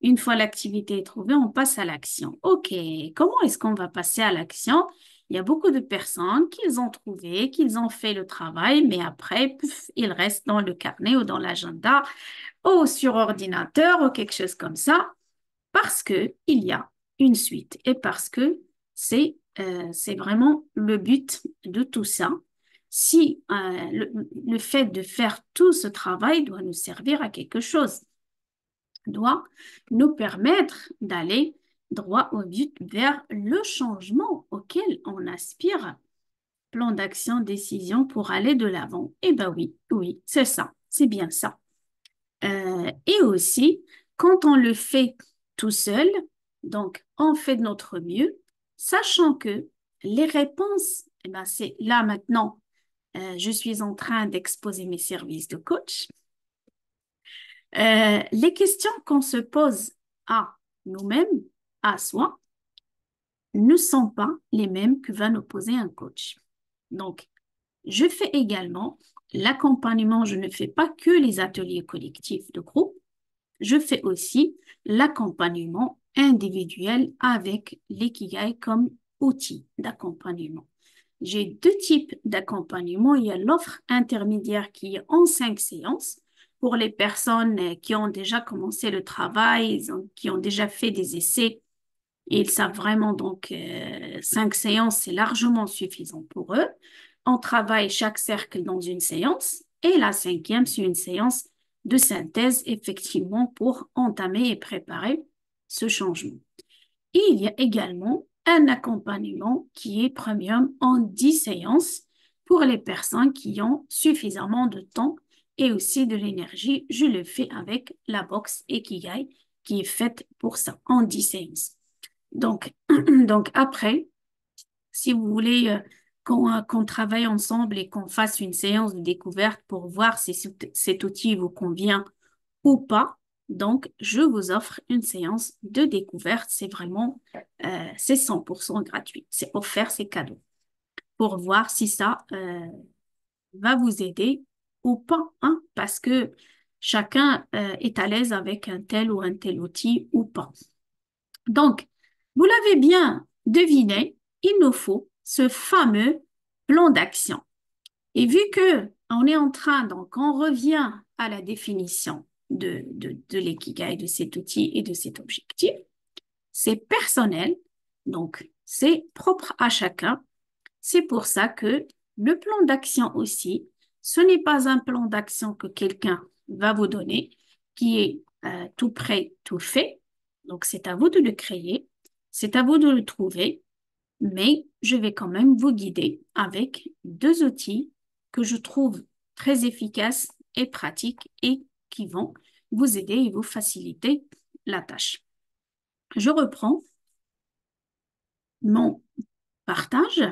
une fois l'activité est trouvée, on passe à l'action. OK, comment est-ce qu'on va passer à l'action? Il y a beaucoup de personnes qu'ils ont trouvé, qu'ils ont fait le travail, mais après, ils restent dans le carnet ou dans l'agenda ou sur ordinateur ou quelque chose comme ça, parce qu'il y a une suite et parce que c'est euh, vraiment le but de tout ça. Si euh, le, fait de faire tout ce travail doit nous servir à quelque chose, doit nous permettre d'aller droit au but vers le changement auquel on aspire. Plan d'action, décision pour aller de l'avant. Eh bien oui, oui, c'est ça, c'est bien ça. Euh, et aussi, quand on le fait tout seul, donc on fait de notre mieux, sachant que les réponses, eh ben c'est là maintenant, euh, je suis en train d'exposer mes services de coach. Euh, les questions qu'on se pose à nous-mêmes, à soi ne sont pas les mêmes que va nous poser un coach. Donc, je fais également l'accompagnement, je ne fais pas que les ateliers collectifs de groupe, je fais aussi l'accompagnement individuel avec l'ikigai comme outil d'accompagnement. J'ai deux types d'accompagnement. Il y a l'offre intermédiaire qui est en cinq séances pour les personnes qui ont déjà commencé le travail, qui ont déjà fait des essais ils savent vraiment donc euh, cinq séances, c'est largement suffisant pour eux. On travaille chaque cercle dans une séance et la cinquième, c'est une séance de synthèse, effectivement, pour entamer et préparer ce changement. Il y a également un accompagnement qui est premium en 10 séances pour les personnes qui ont suffisamment de temps et aussi de l'énergie. Je le fais avec la box Ikigai qui est faite pour ça en 10 séances. Donc, donc après, si vous voulez euh, qu'on qu'on travaille ensemble et qu'on fasse une séance de découverte pour voir si cet outil vous convient ou pas, donc je vous offre une séance de découverte. C'est vraiment, euh, c'est 100% gratuit. C'est offert, c'est cadeau pour voir si ça euh, va vous aider ou pas, hein, parce que chacun euh, est à l'aise avec un tel ou un tel outil ou pas. Donc, vous l'avez bien deviné, il nous faut ce fameux plan d'action. Et vu que on est en train, donc on revient à la définition de, de, de l'ikigai, de cet outil et de cet objectif, c'est personnel, donc c'est propre à chacun. C'est pour ça que le plan d'action aussi, ce n'est pas un plan d'action que quelqu'un va vous donner qui est euh, tout prêt, tout fait. Donc, c'est à vous de le créer, c'est à vous de le trouver, mais je vais quand même vous guider avec deux outils que je trouve très efficaces et pratiques et qui vont vous aider et vous faciliter la tâche. Je reprends mon partage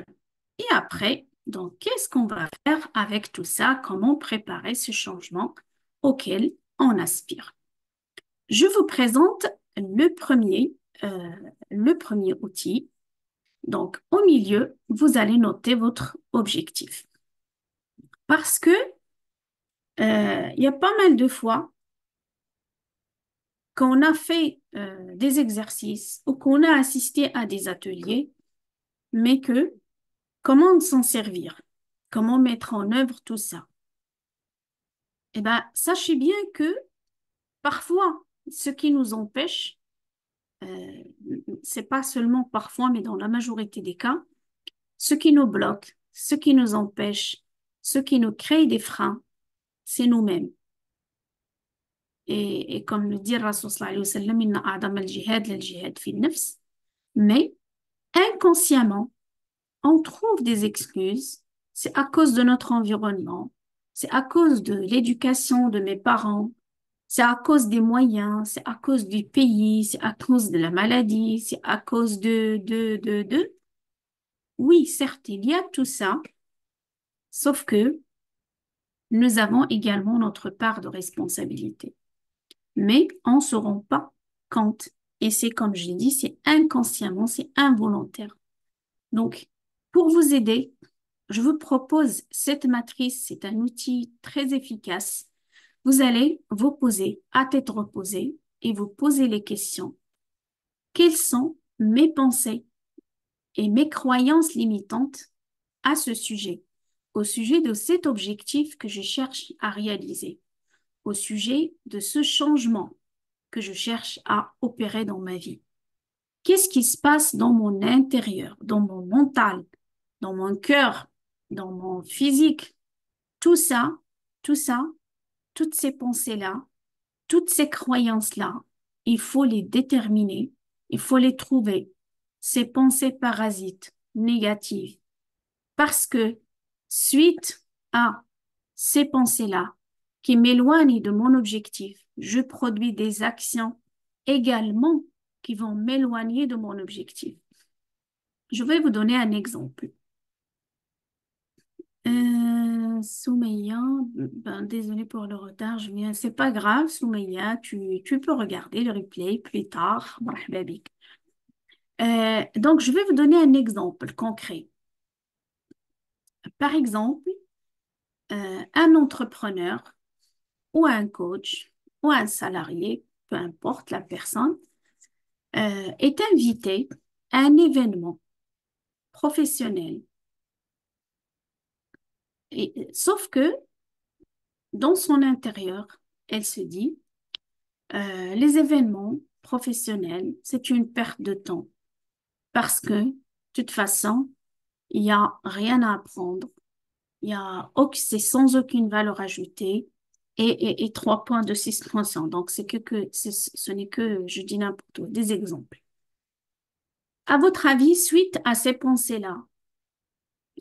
et après, donc, qu'est-ce qu'on va faire avec tout ça? Comment préparer ce changement auquel on aspire? Je vous présente le premier, euh, le premier outil. Donc, au milieu, vous allez noter votre objectif. Parce que euh, il y a pas mal de fois qu'on a fait euh, des exercices ou qu'on a assisté à des ateliers, mais que Comment s'en servir? Comment mettre en œuvre tout ça? Eh bien, sachez bien que parfois, ce qui nous empêche, euh, c'est pas seulement parfois, mais dans la majorité des cas, ce qui nous bloque, ce qui nous empêche, ce qui nous crée des freins, c'est nous-mêmes. Et, et, comme le dit Rasul mais inconsciemment, on trouve des excuses. C'est à cause de notre environnement, c'est à cause de l'éducation de mes parents, c'est à cause des moyens, c'est à cause du pays, c'est à cause de la maladie, c'est à cause de, de, de, de. Oui, certes, il y a tout ça, sauf que nous avons également notre part de responsabilité. Mais on ne se rend pas compte. Et c'est comme je l'ai dit, c'est inconsciemment, c'est involontaire. Donc, pour vous aider, je vous propose cette matrice. C'est un outil très efficace. Vous allez vous poser à tête reposée et vous poser les questions. Quelles sont mes pensées et mes croyances limitantes à ce sujet, au sujet de cet objectif que je cherche à réaliser, au sujet de ce changement que je cherche à opérer dans ma vie. Qu'est-ce qui se passe dans mon intérieur, dans mon mental, dans mon cœur, dans mon physique? Tout ça, tout ça, toutes ces pensées-là, toutes ces croyances-là, il faut les déterminer, il faut les trouver, ces pensées parasites, négatives. Parce que suite à ces pensées-là qui m'éloignent de mon objectif, je produis des actions également qui vont m'éloigner de mon objectif. Je vais vous donner un exemple. Euh, Soumeya, ben, désolé pour le retard, je viens. C'est pas grave, Soumeya, tu, tu peux regarder le replay plus tard. Euh, donc, je vais vous donner un exemple concret. Par exemple, euh, un entrepreneur ou un coach ou un salarié, peu importe la personne, euh, est invité à un événement professionnel sauf que dans son intérieur, elle se dit, euh, les événements professionnels, c'est une perte de temps parce que, de toute façon, il n'y a rien à apprendre. Il y a, c'est sans aucune valeur ajoutée et, et, trois points de 6%. Donc, c'est que, que ce n'est que, je dis n'importe quoi, des exemples. À votre avis, suite à ces pensées-là,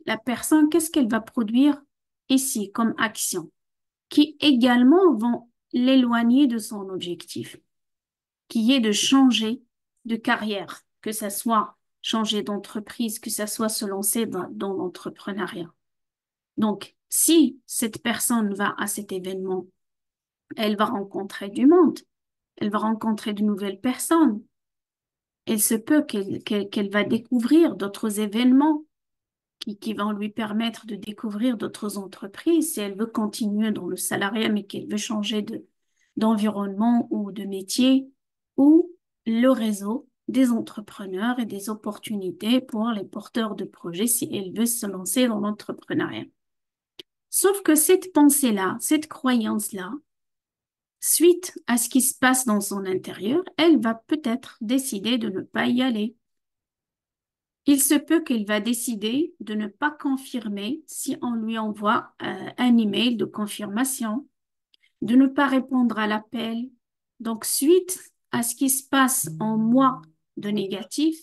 la personne, qu'est-ce qu'elle va produire ici comme action qui également vont l'éloigner de son objectif, qui est de changer de carrière, que ce soit changer d'entreprise, que ce soit se lancer dans, l'entrepreneuriat. Donc, si cette personne va à cet événement, elle va rencontrer du monde, elle va rencontrer de nouvelles personnes. Il se peut qu'elle va découvrir d'autres événements qui, vont lui permettre de découvrir d'autres entreprises si elle veut continuer dans le salariat mais qu'elle veut changer de, d'environnement ou de métier ou le réseau des entrepreneurs et des opportunités pour les porteurs de projets si elle veut se lancer dans l'entrepreneuriat. Sauf que cette pensée-là, cette croyance-là, suite à ce qui se passe dans son intérieur, elle va peut-être décider de ne pas y aller. Il se peut qu'elle va décider de ne pas confirmer si on lui envoie euh, un email de confirmation, de ne pas répondre à l'appel. Donc, suite à ce qui se passe en moi de négatif,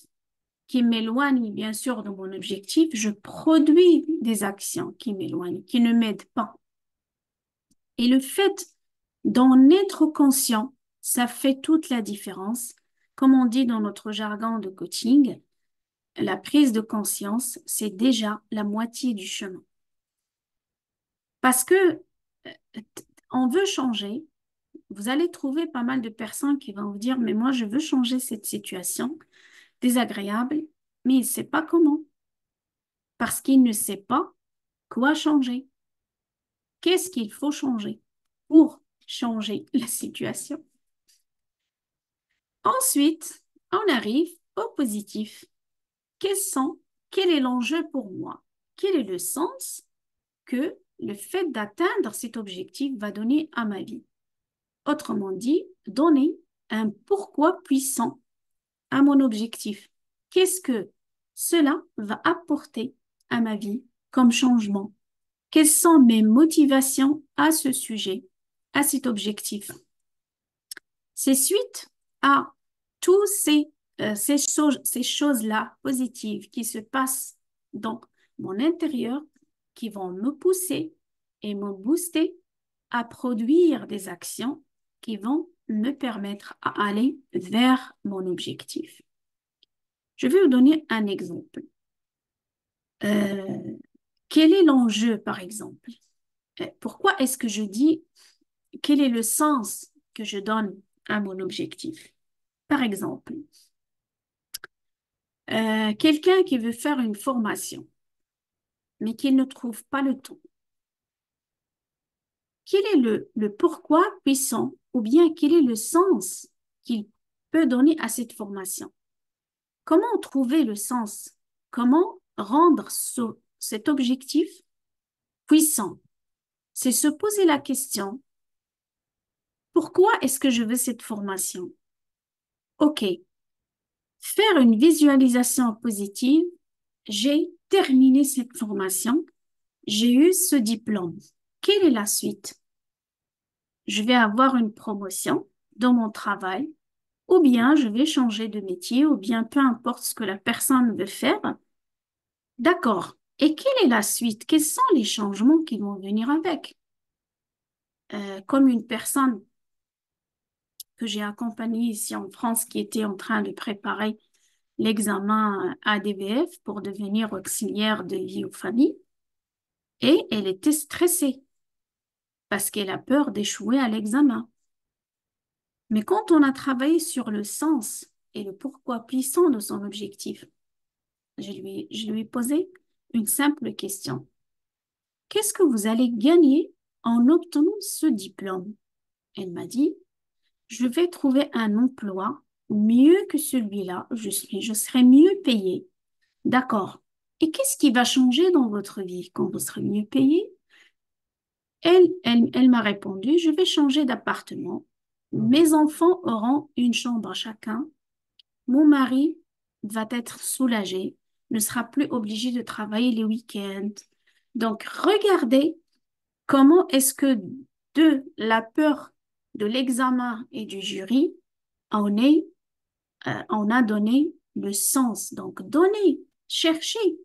qui m'éloigne bien sûr de mon objectif, je produis des actions qui m'éloignent, qui ne m'aident pas. Et le fait d'en être conscient, ça fait toute la différence. Comme on dit dans notre jargon de coaching, la prise de conscience, c'est déjà la moitié du chemin. Parce que euh, on veut changer, vous allez trouver pas mal de personnes qui vont vous dire, mais moi, je veux changer cette situation désagréable, mais il ne sait pas comment. Parce qu'il ne sait pas quoi changer. Qu'est-ce qu'il faut changer pour changer la situation? Ensuite, on arrive au positif. Quel est l'enjeu pour moi? Quel est le sens que le fait d'atteindre cet objectif va donner à ma vie? Autrement dit, donner un pourquoi puissant à mon objectif. Qu'est-ce que cela va apporter à ma vie comme changement? Quelles sont mes motivations à ce sujet, à cet objectif? C'est suite à tous ces, euh, ces, ces choses-là positives qui se passent dans mon intérieur qui vont me pousser et me booster à produire des actions qui vont me permettre à aller vers mon objectif. Je vais vous donner un exemple. Euh, quel est l'enjeu, par exemple? Euh, Pourquoi est-ce que je dis quel est le sens que je donne à mon objectif? Par exemple, euh, quelqu'un qui veut faire une formation, mais qui ne trouve pas le temps. Quel est le, le pourquoi puissant ou bien quel est le sens qu'il peut donner à cette formation? Comment trouver le sens? Comment rendre cet objectif puissant? C'est se poser la question, pourquoi est-ce que je veux cette formation? Ok, faire une visualisation positive, j'ai terminé cette formation, j'ai eu ce diplôme. Quelle est la suite? Je vais avoir une promotion dans mon travail, ou bien je vais changer de métier, ou bien peu importe ce que la personne veut faire. D'accord. Et quelle est la suite? Quels sont les changements qui vont venir avec? Euh, Comme une personne que j'ai accompagnée ici en France qui était en train de préparer l'examen ADVF pour devenir auxiliaire de vie aux familles, et elle était stressée parce qu'elle a peur d'échouer à l'examen. Mais quand on a travaillé sur le sens et le pourquoi puissant de son objectif, je lui, je lui ai posé une simple question. Qu'est-ce que vous allez gagner en obtenant ce diplôme? Elle m'a dit, je vais trouver un emploi mieux que celui-là, je, serai mieux payée. D'accord. Et qu'est-ce qui va changer dans votre vie quand vous serez mieux payé elle, m'a répondu, je vais changer d'appartement. Mes enfants auront une chambre chacun. Mon mari va être soulagé, ne sera plus obligé de travailler les week-ends. Donc, regardez comment est-ce que de la peur de l'examen et du jury, on, est, euh, on a donné le sens. Donc, donnez, cherchez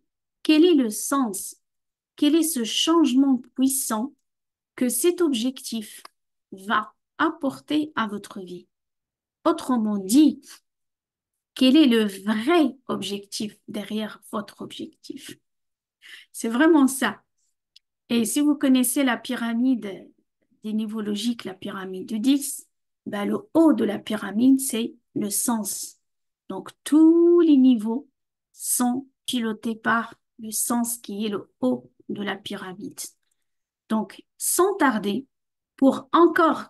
quel est le sens, quel est ce changement puissant que cet objectif va apporter à votre vie? Autrement dit, quel est le vrai objectif derrière votre objectif? C'est vraiment ça. Et si vous connaissez la pyramide des niveaux logiques, la pyramide de 10, ben le haut de la pyramide, c'est le sens. Donc, tous les niveaux sont pilotés par le sens qui est le haut de la pyramide. Donc, sans tarder, pour encore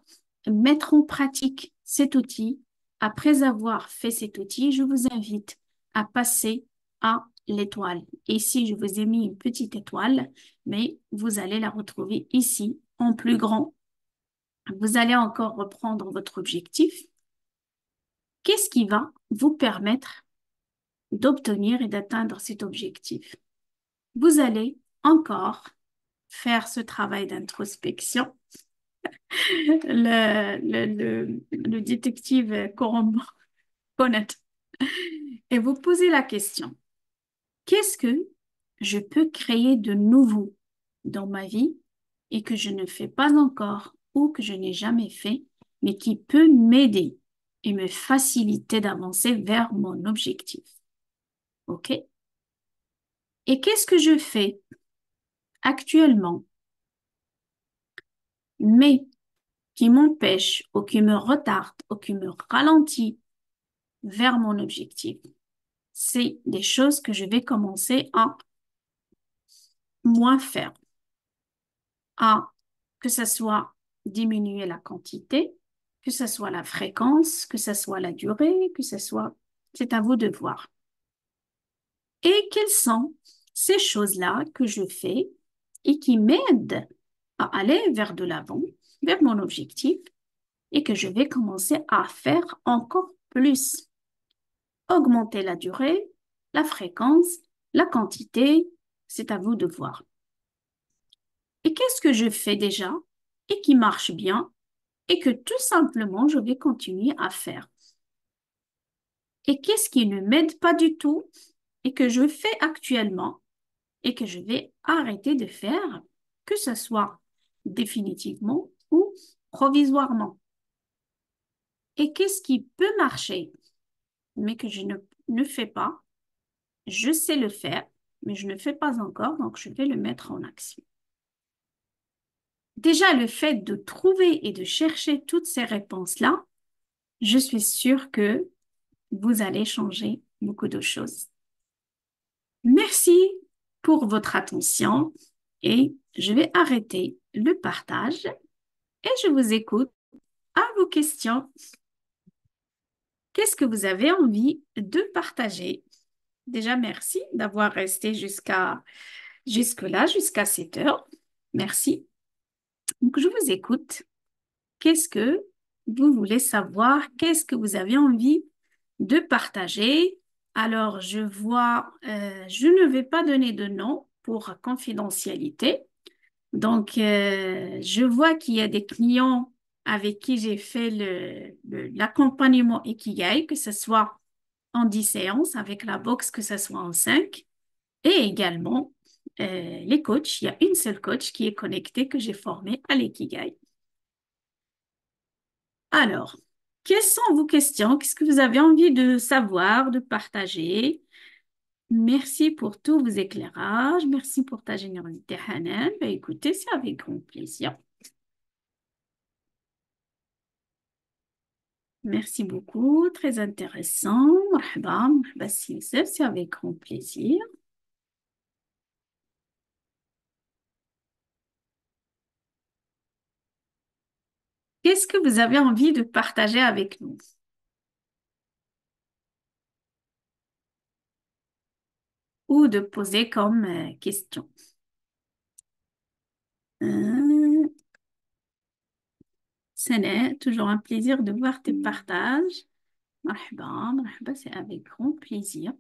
mettre en pratique cet outil, après avoir fait cet outil, je vous invite à passer à l'étoile. Ici, je vous ai mis une petite étoile, mais vous allez la retrouver ici en plus grand. Vous allez encore reprendre votre objectif. Qu'est-ce qui va vous permettre d'obtenir et d'atteindre cet objectif? Vous allez encore faire ce travail d'introspection. le, le, le, détective Conan. Et vous posez la question, qu'est-ce que je peux créer de nouveau dans ma vie et que je ne fais pas encore? Que je n'ai jamais fait, mais qui peut m'aider et me faciliter d'avancer vers mon objectif. OK? Et qu'est-ce que je fais actuellement, mais qui m'empêche ou qui me retarde ou qui me ralentit vers mon objectif. C'est des choses que je vais commencer à moins faire, à que ce soit diminuer la quantité, que ce soit la fréquence, que ce soit la durée, que ce soit... C'est à vous de voir. Et quelles sont ces choses-là que je fais et qui m'aident à aller vers de l'avant, vers mon objectif, et que je vais commencer à faire encore plus? Augmenter la durée, la fréquence, la quantité, c'est à vous de voir. Et qu'est-ce que je fais déjà et qui marche bien et que tout simplement je vais continuer à faire. Et qu'est-ce qui ne m'aide pas du tout et que je fais actuellement et que je vais arrêter de faire, que ce soit définitivement ou provisoirement? Et qu'est-ce qui peut marcher, mais que je ne, fais pas, je sais le faire, mais je ne fais pas encore, donc je vais le mettre en action. Déjà, le fait de trouver et de chercher toutes ces réponses-là, je suis sûre que vous allez changer beaucoup de choses. Merci pour votre attention et je vais arrêter le partage et je vous écoute à vos questions. Qu'est-ce que vous avez envie de partager? Déjà, merci d'avoir resté jusqu'à jusque-là, jusqu'à 7 heures. Merci. Donc, je vous écoute. Qu'est-ce que vous voulez savoir? Qu'est-ce que vous avez envie de partager? Alors, je vois, euh, je ne vais pas donner de nom pour confidentialité. Donc, euh, je vois qu'il y a des clients avec qui j'ai fait l'accompagnement le, Ikigai, que ce soit en 10 séances avec la box, que ce soit en 5, et également euh, les coachs. Il y a une seule coach qui est connectée que j'ai formée à l'Ikigai. Alors, quelles sont vos questions? Qu'est-ce que vous avez envie de savoir, de partager? Merci pour tous vos éclairages. Merci pour ta générosité, Hanan. Ben, écoutez, c'est avec grand plaisir. Merci beaucoup, très intéressant. c'est avec grand plaisir. Qu'est-ce que vous avez envie de partager avec nous? Ou de poser comme euh, question euh, toujours un plaisir de voir tes partages. c'est avec grand plaisir.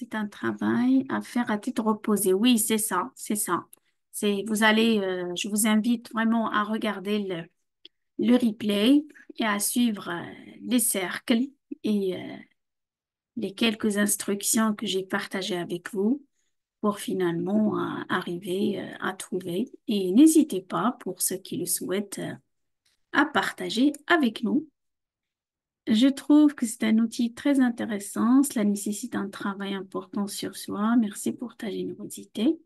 C'est un travail à faire à titre reposé. Oui, c'est ça, c'est ça. Vous allez, euh, je vous invite vraiment à regarder le, replay et à suivre euh, les cercles et euh, les quelques instructions que j'ai partagées avec vous pour finalement arriver à trouver. Et n'hésitez pas, pour ceux qui le souhaitent, à partager avec nous. Je trouve que c'est un outil très intéressant. Cela nécessite un travail important sur soi. Merci pour ta générosité.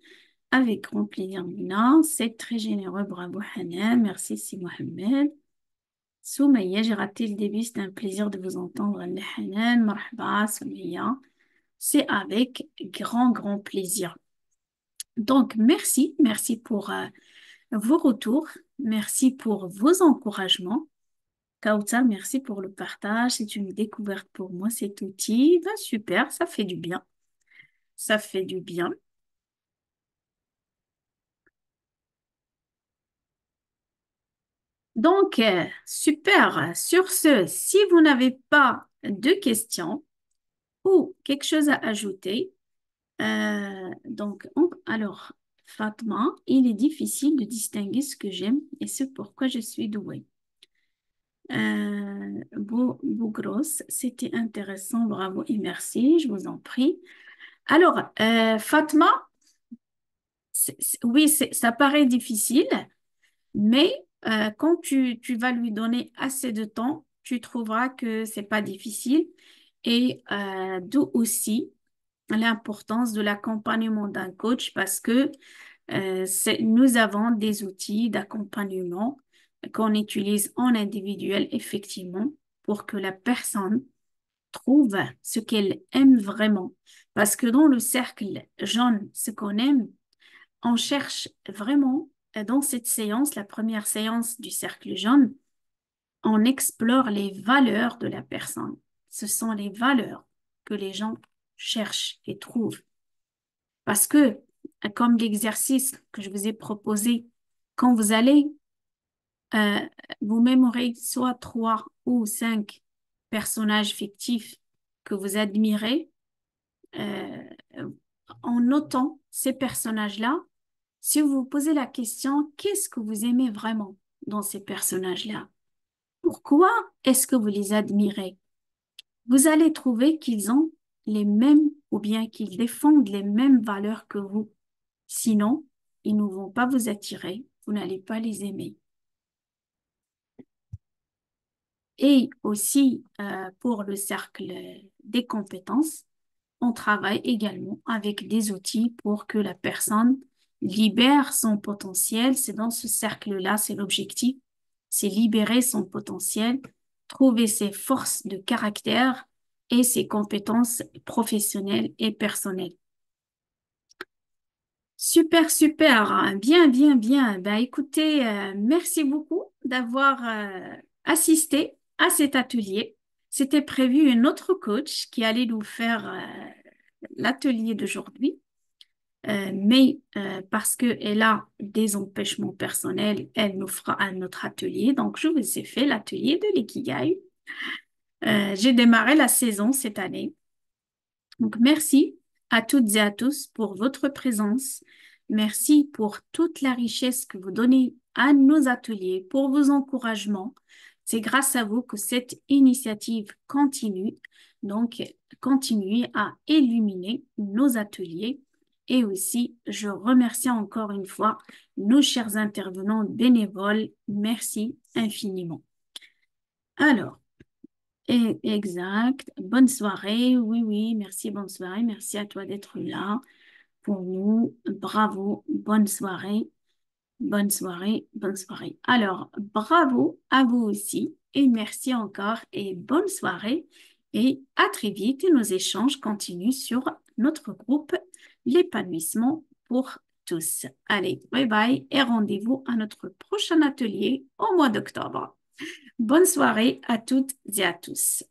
Avec grand plaisir, Mina. C'est très généreux. Bravo, Hanan. Merci, Si Mohamed. Soumaya, j'ai raté le début. C'est un plaisir de vous entendre. Hanan. Marhaba, Soumaya. C'est avec grand, grand plaisir. Donc, merci. Merci pour euh, vos retours. Merci pour vos encouragements. Kauta, merci pour le partage. C'est une découverte pour moi, cet outil. Ben, super, ça fait du bien. Ça fait du bien. Donc, euh, super. Sur ce, si vous n'avez pas de questions ou quelque chose à ajouter, euh, donc, alors, Fatma, il est difficile de distinguer ce que j'aime et ce pourquoi je suis douée. Euh, Bougros, c'était intéressant, bravo et merci, je vous en prie. Alors, euh, Fatma, oui, ça paraît difficile, mais euh, quand tu, tu, vas lui donner assez de temps, tu trouveras que c'est pas difficile. Et d'où aussi l'importance de l'accompagnement d'un coach parce que nous avons des outils d'accompagnement qu'on utilise en individuel, effectivement, pour que la personne trouve ce qu'elle aime vraiment. Parce que dans le cercle jaune, ce qu'on aime, on cherche vraiment, dans cette séance, la première séance du cercle jaune, on explore les valeurs de la personne. Ce sont les valeurs que les gens cherchent et trouvent. Parce que, comme l'exercice que je vous ai proposé, quand vous allez euh, vous mémorez soit trois ou cinq personnages fictifs que vous admirez. Euh, en notant ces personnages-là, si vous vous posez la question, qu'est-ce que vous aimez vraiment dans ces personnages-là? Pourquoi est-ce que vous les admirez? Vous allez trouver qu'ils ont les mêmes ou bien qu'ils défendent les mêmes valeurs que vous. Sinon, ils ne vont pas vous attirer, vous n'allez pas les aimer. Et aussi, euh, pour le cercle des compétences, on travaille également avec des outils pour que la personne libère son potentiel. C'est dans ce cercle-là, c'est l'objectif, c'est libérer son potentiel, trouver ses forces de caractère et ses compétences professionnelles et personnelles. Super, super. Bien, bien, bien. Ben, écoutez, euh, merci beaucoup d'avoir euh, assisté à cet atelier. C'était prévu une autre coach qui allait nous faire euh, l'atelier d'aujourd'hui. Euh, mais euh, parce qu'elle a des empêchements personnels, elle nous fera un autre atelier. Donc, je vous ai fait l'atelier de l'ikigai. J'ai démarré la saison cette année. Donc, merci à toutes et à tous pour votre présence. Merci pour toute la richesse que vous donnez à nos ateliers, pour vos encouragements, c'est grâce à vous que cette initiative continue, donc continue à illuminer nos ateliers. Et aussi, je remercie encore une fois nos chers intervenants bénévoles. Merci infiniment. Alors, exact. Bonne soirée. Oui, oui, merci. Bonne soirée. Merci à toi d'être là pour nous. Bravo. Bonne soirée. Bonne soirée, bonne soirée. Alors, bravo à vous aussi et merci encore et bonne soirée et à très vite nos échanges continuent sur notre groupe L'épanouissement pour tous. Allez, bye bye et rendez-vous à notre prochain atelier au mois d'octobre. Bonne soirée à toutes et à tous.